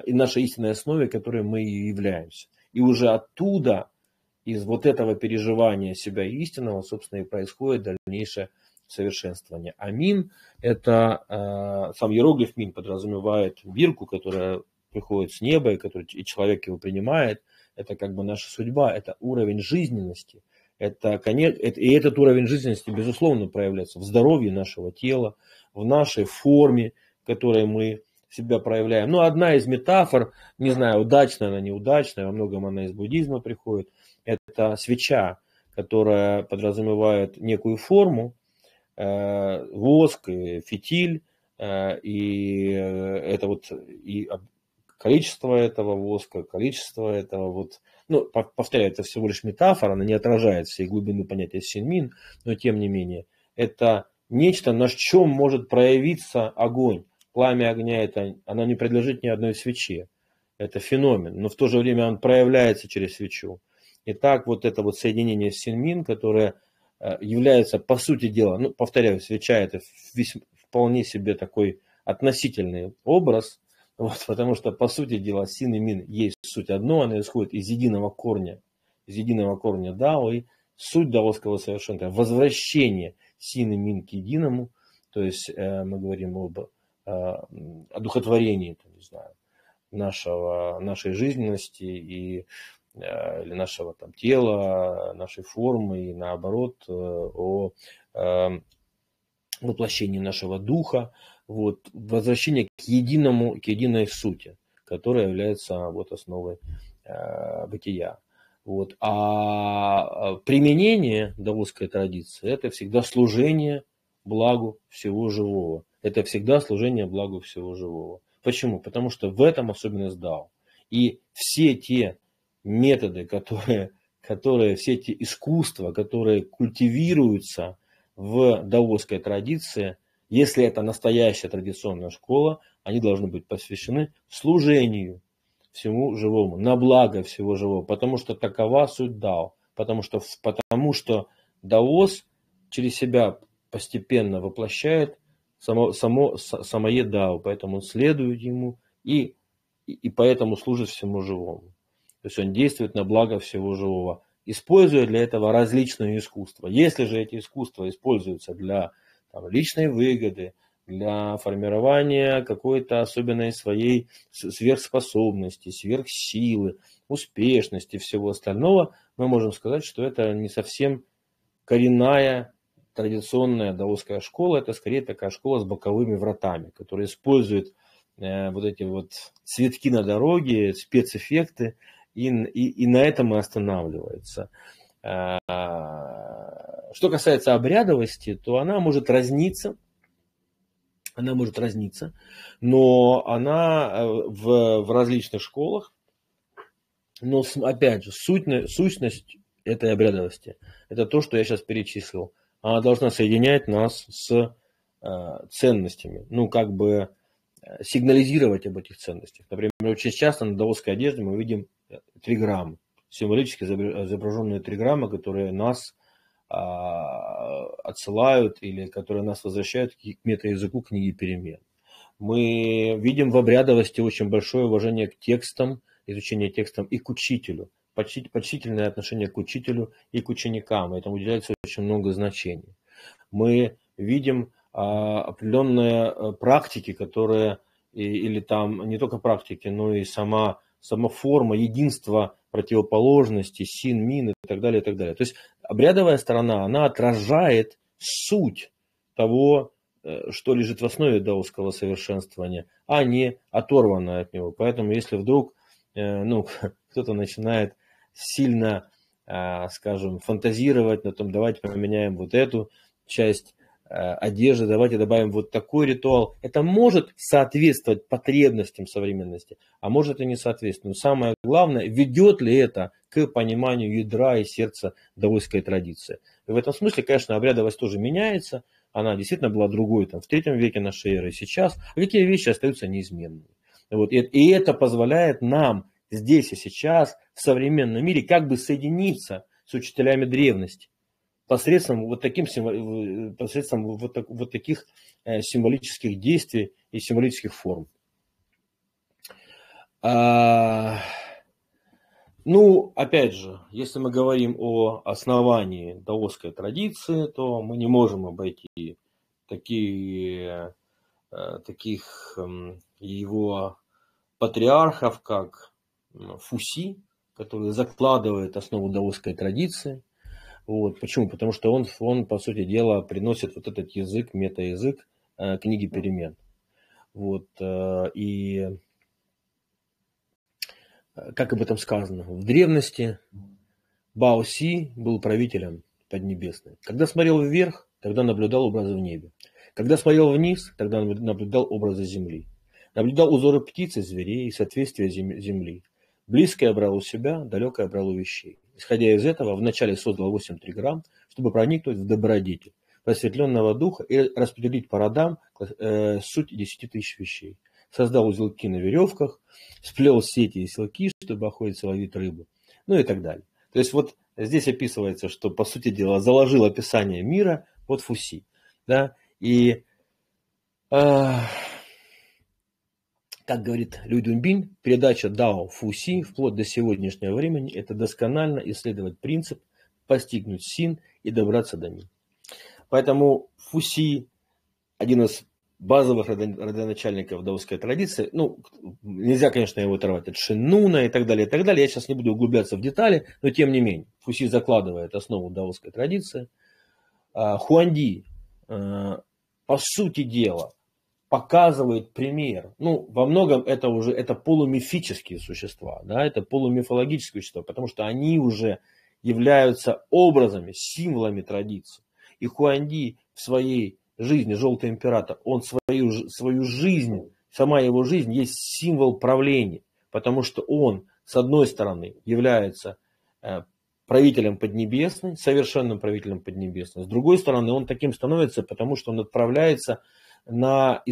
Speaker 1: и нашей истинной основе, которой мы и являемся. И уже оттуда, из вот этого переживания себя истинного, собственно, и происходит дальнейшее совершенствование. А мин, это э, сам иероглиф мин подразумевает бирку, которая приходит с неба, и, который, и человек его принимает. Это как бы наша судьба, это уровень жизненности. Это, конец, и этот уровень жизненности, безусловно, проявляется в здоровье нашего тела, в нашей форме, которой мы себя проявляем. Ну, одна из метафор, не знаю, удачная она, неудачная, во многом она из буддизма приходит, это свеча, которая подразумевает некую форму, э, воск, фитиль, э, и э, это вот и количество этого воска, количество этого вот, ну, повторяю, это всего лишь метафора, она не отражает всей глубины понятия синмин, но тем не менее, это нечто, на чем может проявиться огонь. Пламя огня, это, оно не предложит ни одной свечи. Это феномен, но в то же время он проявляется через свечу. И так вот это вот соединение синмин, которое э, является, по сути дела, ну, повторяю, свеча это вполне себе такой относительный образ, <laughs> вот, потому что, по сути дела, син и мин есть суть одно, она исходит из единого корня, из единого корня дао, и суть даосского совершенства, возвращение – син и мин к единому, то есть э, мы говорим об э, одухотворении, там, не знаю, нашего, нашей жизненности и э, или нашего там тела, нашей формы и наоборот о воплощении нашего духа, вот, возвращение к единому, к единой сути, которая является вот основой бытия. Вот. А применение даосской традиции – это всегда служение благу всего живого. Это всегда служение благу всего живого. Почему? Потому что в этом особенность Дао. И все те методы, которые, которые, все эти искусства, которые культивируются в даосской традиции, если это настоящая традиционная школа, они должны быть посвящены служению всему живому, на благо всего живого, потому что такова суть Дао, потому что, потому что Даос через себя постепенно воплощает само, само, самое Дао, поэтому он следует ему и, и, поэтому служит всему живому. То есть он действует на благо всего живого, используя для этого различные искусства. Если же эти искусства используются для там, личной выгоды, для формирования какой-то особенной своей сверхспособности, сверхсилы, успешности, всего остального, мы можем сказать, что это не совсем коренная традиционная даосская школа, это скорее такая школа с боковыми вратами, которая использует э, вот эти вот цветки на дороге, спецэффекты, и, и, и на этом и останавливается. Э, что касается обрядовости, то она может разниться – она может разниться, но она э, в, в различных школах, но опять же, суть, сущность этой обрядовости, это то, что я сейчас перечислил. Она должна соединять нас с э, ценностями, ну, как бы э, сигнализировать об этих ценностях. Например, очень часто на даосской одежде мы видим триграммы, символически изображенные триграммы, которые нас отсылают или которые нас возвращают к метаязыку книги перемен. Мы видим в обрядовости очень большое уважение к текстам, изучение текстам и к учителю, почтительное отношение к учителю и к ученикам. Этому уделяется очень много значений. Мы видим а, определенные а, практики, которые, или там не только практики, но и сама, сама форма единства противоположности, син, мин и так далее, и так далее. То есть обрядовая сторона, она отражает суть того, э, что лежит в основе даосского совершенствования, а не оторванная от него. Поэтому если вдруг э, ну, <laughs> кто-то начинает сильно, э, скажем, фантазировать на том, давайте поменяем вот эту часть одежды, давайте добавим вот такой ритуал. Это может соответствовать потребностям современности, а может и не соответствовать. Но самое главное, ведет ли это к пониманию ядра и сердца даосской традиции. И в этом смысле, конечно, обрядовость тоже меняется. Она действительно была другой там, в третьем веке нашей эры сейчас. А какие вещи остаются неизменными. Вот. И, и это позволяет нам здесь и сейчас, в современном мире, как бы соединиться с учителями древности посредством вот, таким, э, посредством вот, так, вот таких э, символических действий и символических форм. А, ну, опять же, если мы говорим о основании даосской традиции, то мы не можем обойти такие, э, таких эм, его патриархов, как Фуси, который закладывает основу даосской традиции, вот. Почему? Потому что он, он, по сути дела, приносит вот этот язык, мета-язык э, книги перемен. Вот. Э, и э, как об этом сказано? В древности Бао Си был правителем Поднебесной. Когда смотрел вверх, тогда наблюдал образы в небе. Когда смотрел вниз, тогда наблюдал образы земли. Наблюдал узоры птиц и зверей и соответствие земли. Близкое брал у себя, далекое брал у вещей. Исходя из этого, вначале создал 8 триграмм, чтобы проникнуть в добродетель, просветленного духа и распределить по родам э, суть 10 тысяч вещей. Создал узелки на веревках, сплел сети и селки, чтобы охотиться ловить рыбу, ну и так далее. То есть вот здесь описывается, что, по сути дела, заложил описание мира под Фуси. Да? И э, как говорит Лю Дунбин, передача Дао Фуси вплоть до сегодняшнего времени – это досконально исследовать принцип, постигнуть син и добраться до мин. Поэтому Фуси – один из базовых родоначальников даосской традиции. Ну, нельзя, конечно, его оторвать от Шинуна и так далее, и так далее. Я сейчас не буду углубляться в детали, но тем не менее, Фуси закладывает основу даосской традиции. А, Хуанди, э, по сути дела, показывает пример. Ну, во многом это уже это полумифические существа, да, это полумифологические существа, потому что они уже являются образами, символами традиции. И Хуанди в своей жизни, Желтый Император, он свою, свою жизнь, сама его жизнь есть символ правления, потому что он, с одной стороны, является э, правителем Поднебесной, совершенным правителем Поднебесной, с другой стороны, он таким становится, потому что он отправляется на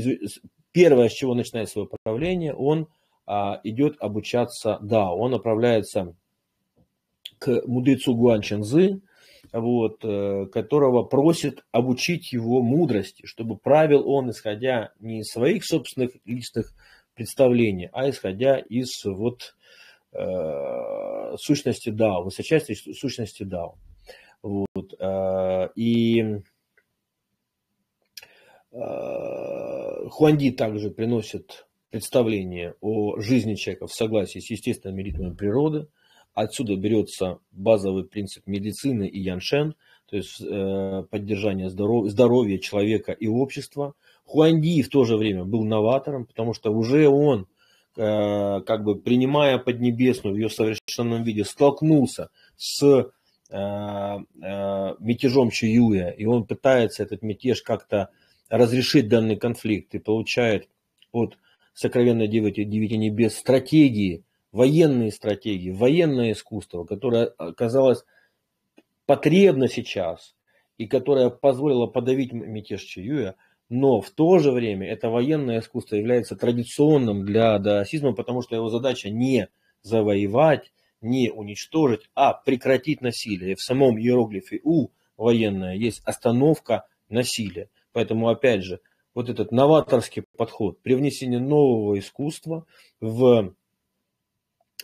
Speaker 1: первое, с чего начинает свое правление, он а, идет обучаться, да, он направляется к мудрецу Гуан Чензы, вот, э, которого просит обучить его мудрости, чтобы правил он, исходя не из своих собственных личных представлений, а исходя из вот, э, сущности Дао, высочайшей сущности Дао. Вот, э, и Хуанди также приносит представление о жизни человека в согласии с естественными ритмами природы. Отсюда берется базовый принцип медицины и яншен, то есть э, поддержание здоров- здоровья человека и общества. Хуанди в то же время был новатором, потому что уже он, э, как бы принимая Поднебесную в ее совершенном виде, столкнулся с э, э, мятежом Чиюя, и он пытается этот мятеж как-то разрешить данный конфликт и получает от сокровенной девяти, девяти небес стратегии, военные стратегии, военное искусство, которое оказалось потребно сейчас и которое позволило подавить мятеж Чиюя, но в то же время это военное искусство является традиционным для даосизма, потому что его задача не завоевать, не уничтожить, а прекратить насилие. В самом иероглифе У военная, есть остановка насилия. Поэтому, опять же, вот этот новаторский подход, привнесение нового искусства в,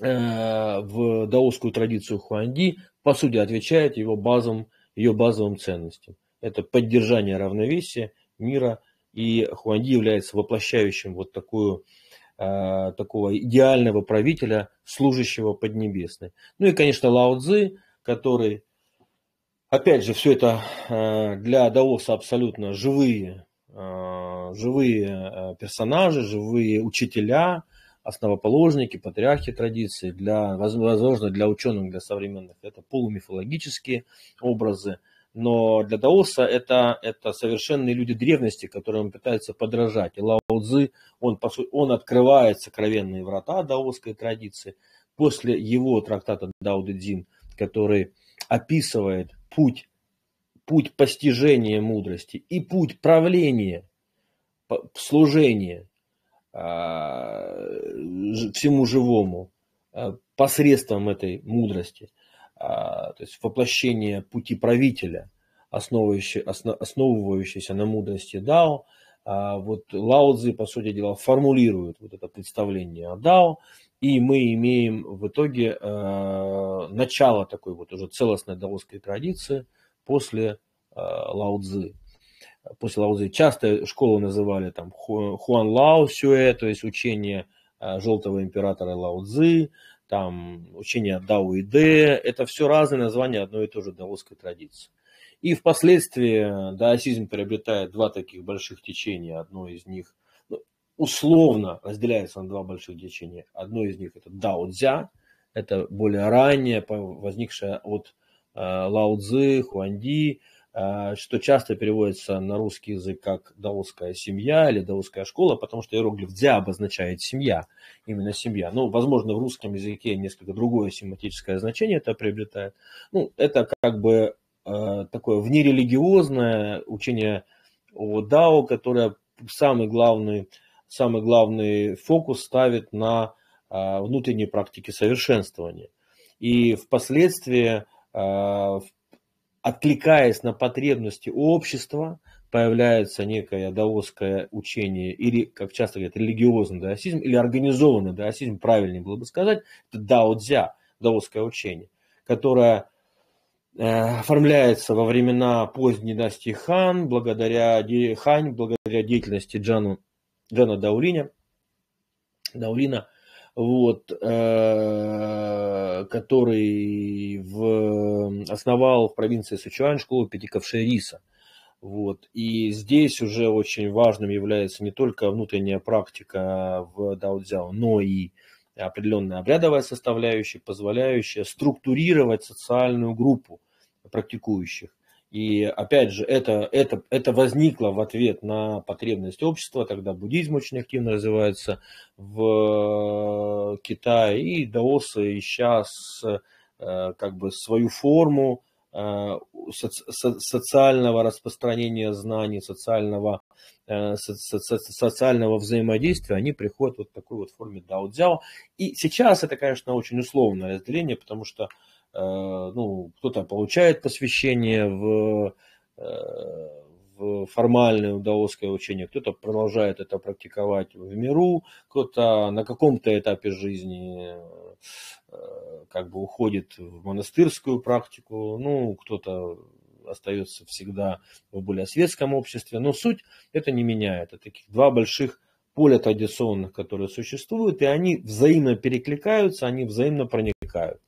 Speaker 1: э, в даосскую традицию Хуанди, по сути, отвечает его базовым, ее базовым ценностям. Это поддержание равновесия, мира, и Хуанди является воплощающим вот такую, э, такого идеального правителя, служащего Поднебесной. Ну и, конечно, Лао Цзы, который, опять же, все это э, для Даоса абсолютно живые Э, живые э, персонажи, живые учителя, основоположники, патриархи традиции, для, возможно, для ученых, для современных, это полумифологические образы, но для Даоса это, это совершенные люди древности, которым пытаются подражать. И Лао Цзы, он, он открывает сокровенные врата даосской традиции. После его трактата Дао Дэ Цзин, который описывает путь путь постижения мудрости и путь правления, служения а, всему живому а, посредством этой мудрости, а, то есть воплощение пути правителя, основывающейся на мудрости Дао, вот Лао по сути дела, формулирует вот это представление о Дао, и мы имеем в итоге начало такой вот уже целостной даосской традиции – после э, Лао Цзы. После Лао Цзы часто школу называли там Хуан Лао Сюэ, то есть учение э, желтого императора Лао Цзы, там учение Дао и Дэ, это все разные названия одной и той же даосской традиции. И впоследствии даосизм приобретает два таких больших течения. Одно из них условно разделяется на два больших течения. Одно из них это Дао Цзя, это более раннее, возникшее от Э, Лао Цзы, Хуанди, э, что часто переводится на русский язык как даосская семья или даосская школа, потому что иероглиф дзя обозначает семья, именно семья. Ну, возможно, в русском языке несколько другое семантическое значение это приобретает. Ну, это как бы э, такое внерелигиозное учение о дао, которое самый главный, самый главный фокус ставит на э, внутренней практике совершенствования. И впоследствии Э, откликаясь на потребности общества, появляется некое даосское учение, или, как часто говорят, религиозный даосизм, или организованный даосизм, правильнее было бы сказать, это дао-дзя, даосское учение, которое э, оформляется во времена поздней династии Хан, благодаря Хань, благодаря деятельности Джану, Джана Даулиня, Даулина, вот, э, который в, основал в провинции Сычуань школу Пятиковшериса. Вот. И здесь уже очень важным является не только внутренняя практика в даудзяо, но и определенная обрядовая составляющая, позволяющая структурировать социальную группу практикующих. И опять же, это, это, это возникло в ответ на потребность общества, тогда буддизм очень активно развивается в Китае, и даосы сейчас э, как бы свою форму э, социального распространения знаний, социального, э, социального взаимодействия, они приходят вот в такой вот форме дао-дзяо. И сейчас это, конечно, очень условное разделение, потому что Э, ну, кто-то получает посвящение в, э, в формальное даосское учение, кто-то продолжает это практиковать в миру, кто-то на каком-то этапе жизни э, как бы уходит в монастырскую практику, ну, кто-то остается всегда в более светском обществе, но суть это не меняет. Это таких два больших поля традиционных, которые существуют, и они взаимно перекликаются, они взаимно проникают.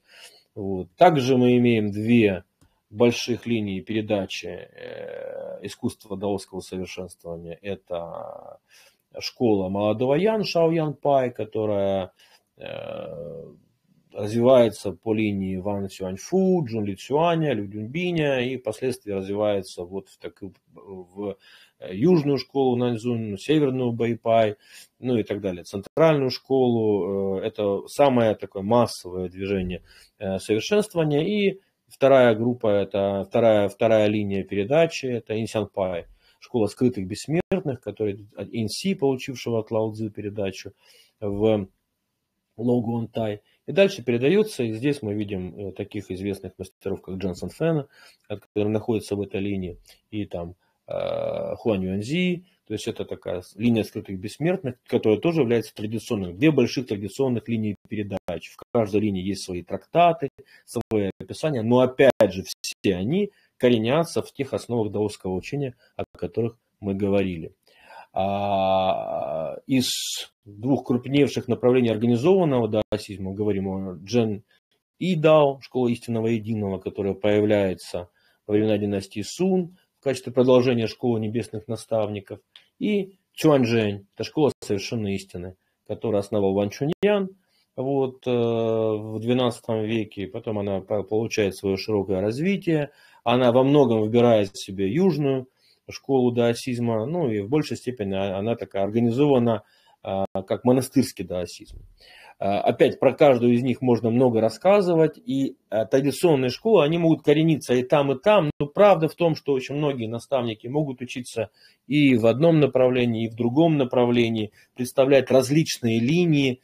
Speaker 1: Вот. Также мы имеем две больших линии передачи э, искусства даосского совершенствования. Это школа молодого Ян, Шао Ян Пай, которая э, развивается по линии Ван Сюаньфу, Джун Ли Цюаня, Лю Дюньбиня и впоследствии развивается вот в, так, в южную школу Наньцзунь, северную Байпай, ну и так далее, центральную школу. Э, это самое такое массовое движение э, совершенствования. И вторая группа, это вторая, вторая линия передачи, это Инсянпай, школа скрытых бессмертных, который Инси, получившего от Лао Цзы передачу в Логуантай. И дальше передается, и здесь мы видим э, таких известных мастеров, как Джонсон Фена, который находится в этой линии, и там Хуан Юанзи, то есть это такая линия скрытых бессмертных, которая тоже является традиционной. Две больших традиционных линии передач. В каждой линии есть свои трактаты, свои описания, но опять же все они коренятся в тех основах даосского учения, о которых мы говорили. А из двух крупнейших направлений организованного даосизма, говорим о Джен и Дао, школа истинного единого, которая появляется во времена династии Сун, качестве продолжения школы небесных наставников, и Чуанчжэнь, это школа совершенной истины, которую основал Ван Чуньян. Вот, э, в XII веке, потом она получает свое широкое развитие, она во многом выбирает себе южную школу даосизма, ну и в большей степени она такая организована а, как монастырский даосизм. А, опять про каждую из них можно много рассказывать, и а, традиционные школы, они могут корениться и там, и там, но правда в том, что очень многие наставники могут учиться и в одном направлении, и в другом направлении, представлять различные линии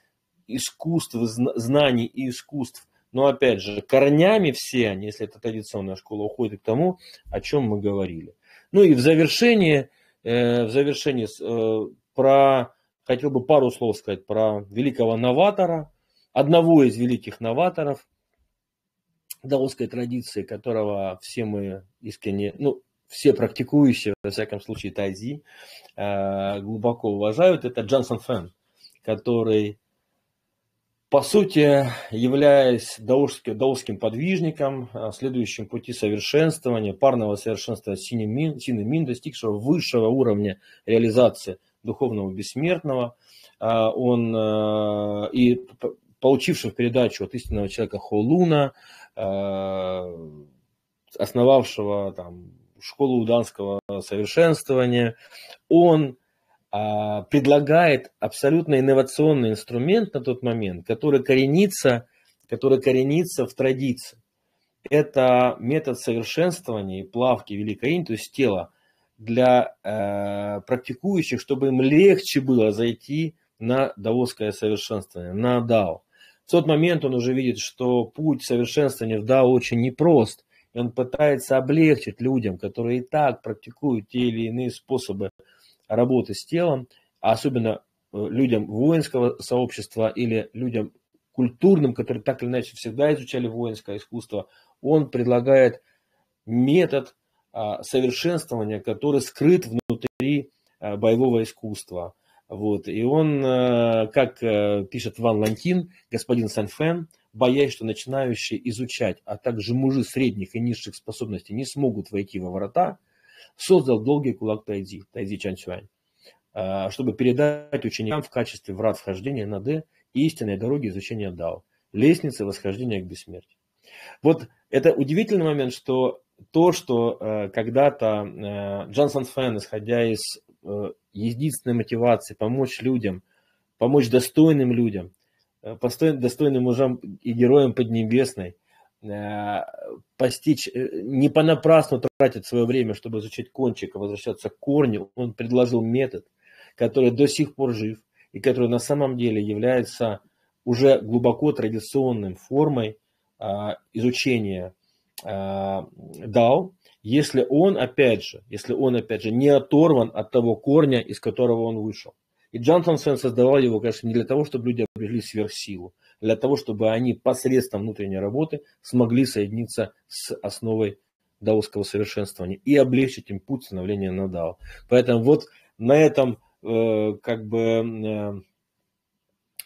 Speaker 1: искусств, знаний и искусств. Но опять же, корнями все они, если это традиционная школа, уходят к тому, о чем мы говорили. Ну и в завершение, э, в завершение э, про хотел бы пару слов сказать про великого новатора, одного из великих новаторов даосской традиции, которого все мы искренне, ну, все практикующие, во всяком случае, тайзи, э, глубоко уважают, это Джонсон Фэн, который, по сути, являясь даосским, даосским подвижником, э, следующим пути совершенствования, парного совершенства Синим Мин, достигшего высшего уровня реализации – духовного бессмертного, а, он а, и получивший передачу от истинного человека Холуна, а, основавшего там, школу уданского совершенствования, он предлагает абсолютно инновационный инструмент на тот момент, который коренится, который коренится в традиции. Это метод совершенствования и плавки Великой Инь, то есть тело, для э, практикующих, чтобы им легче было зайти на даосское совершенствование, на дао. В тот момент он уже видит, что путь совершенствования в дао очень непрост. И он пытается облегчить людям, которые и так практикуют те или иные способы работы с телом, а особенно э, людям воинского сообщества или людям культурным, которые так или иначе всегда изучали воинское искусство, он предлагает метод совершенствования, который скрыт внутри а, боевого искусства. Вот. И он, а, как пишет Ван Лантин, господин Санфен, боясь, что начинающие изучать, а также мужи средних и низших способностей не смогут войти во врата, создал долгий кулак Тайзи, Тайзи Чанчуань, чтобы передать ученикам в качестве врат вхождения на Д истинной дороги изучения Дао, лестницы восхождения к бессмертию. Вот это удивительный момент, что то, что э, когда-то э, Джонсон Фэн, исходя из э, единственной мотивации помочь людям, помочь достойным людям, э, достойным мужам и героям Поднебесной, э, постичь, э, не понапрасну тратить свое время, чтобы изучать кончик, а возвращаться к корню, он предложил метод, который до сих пор жив и который на самом деле является уже глубоко традиционной формой э, изучения дал, если он, опять же, если он, опять же, не оторван от того корня, из которого он вышел. И Джонсон Свен создавал его, конечно, не для того, чтобы люди обрели сверхсилу, а для того, чтобы они посредством внутренней работы смогли соединиться с основой даосского совершенствования и облегчить им путь становления на дао. Поэтому вот на этом э, как бы э,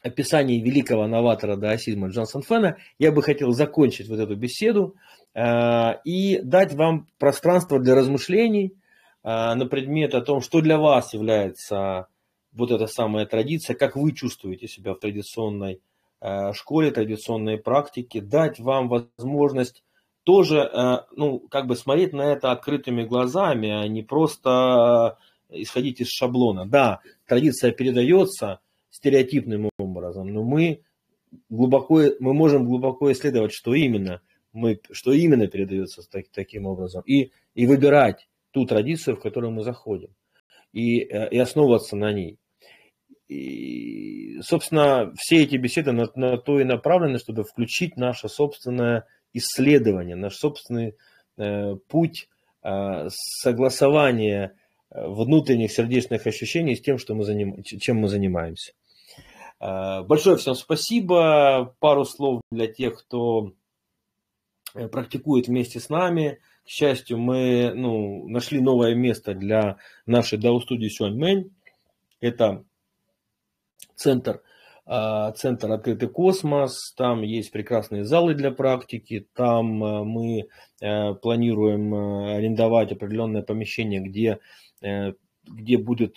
Speaker 1: описании великого новатора даосизма Джонсон Фена я бы хотел закончить вот эту беседу. Э, и дать вам пространство для размышлений э, на предмет о том, что для вас является вот эта самая традиция, как вы чувствуете себя в традиционной э, школе, традиционной практике, дать вам возможность тоже, ну, как бы смотреть на это открытыми глазами, а не просто исходить из шаблона. Да, традиция передается стереотипным образом, но мы глубоко, мы можем глубоко исследовать, что именно – мы, что именно передается так, таким образом, и, и выбирать ту традицию, в которую мы заходим, и, э, и основываться на ней. и, собственно, все эти беседы на, на то и направлены, чтобы включить наше собственное исследование, наш собственный э, путь э, согласования внутренних сердечных ощущений с тем, что мы заним... чем мы занимаемся. Э, большое всем спасибо. Пару слов для тех, кто э, практикует вместе с нами. К счастью, мы ну, нашли новое место для нашей дао-студии Сюаньмэнь. Это центр, э, центр «Открытый космос». Там есть прекрасные залы для практики. Там мы планируем арендовать определенное помещение, где где будет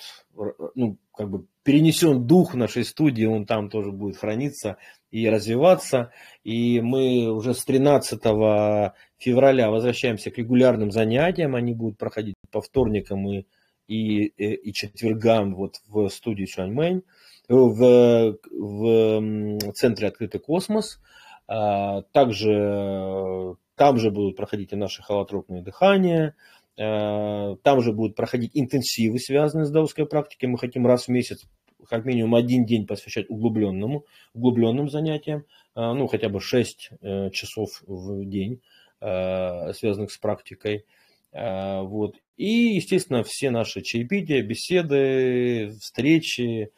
Speaker 1: ну, как бы перенесен дух нашей студии, он там тоже будет храниться и развиваться. И мы уже с 13 февраля возвращаемся к регулярным занятиям. Они будут проходить по вторникам и, и, и четвергам вот в студии Шаньмэнь, в, в центре «Открытый космос». А, также там же будут проходить и наши холотропные дыхания, Э, там же будут проходить интенсивы, связанные с даосской практикой. Мы хотим раз в месяц как минимум один день посвящать углубленному, углубленным занятиям, э, ну, хотя бы 6 э, часов в день, связанных с практикой. Вот. И, естественно, все наши чаепития, беседы, встречи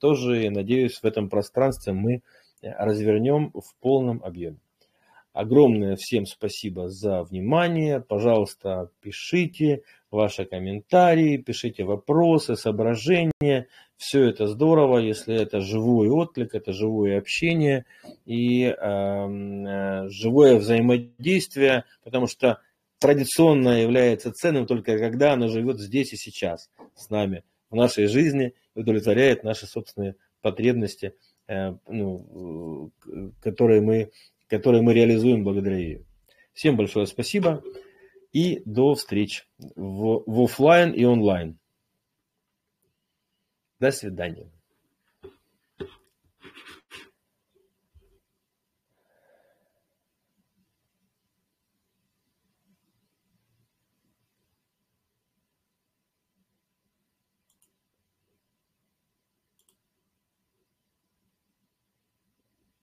Speaker 1: тоже, надеюсь, в этом пространстве мы развернем в полном объеме. Огромное всем спасибо за внимание. Пожалуйста, пишите ваши комментарии, пишите вопросы, соображения. Все это здорово, если это живой отклик, это живое общение и эм, э, живое взаимодействие, потому что традиционно является ценным только когда оно живет здесь и сейчас с нами, в нашей жизни, удовлетворяет наши собственные потребности, э, ну, э, которые мы которые мы реализуем благодаря ей. Всем большое спасибо и до встреч в, в офлайн и онлайн. До свидания.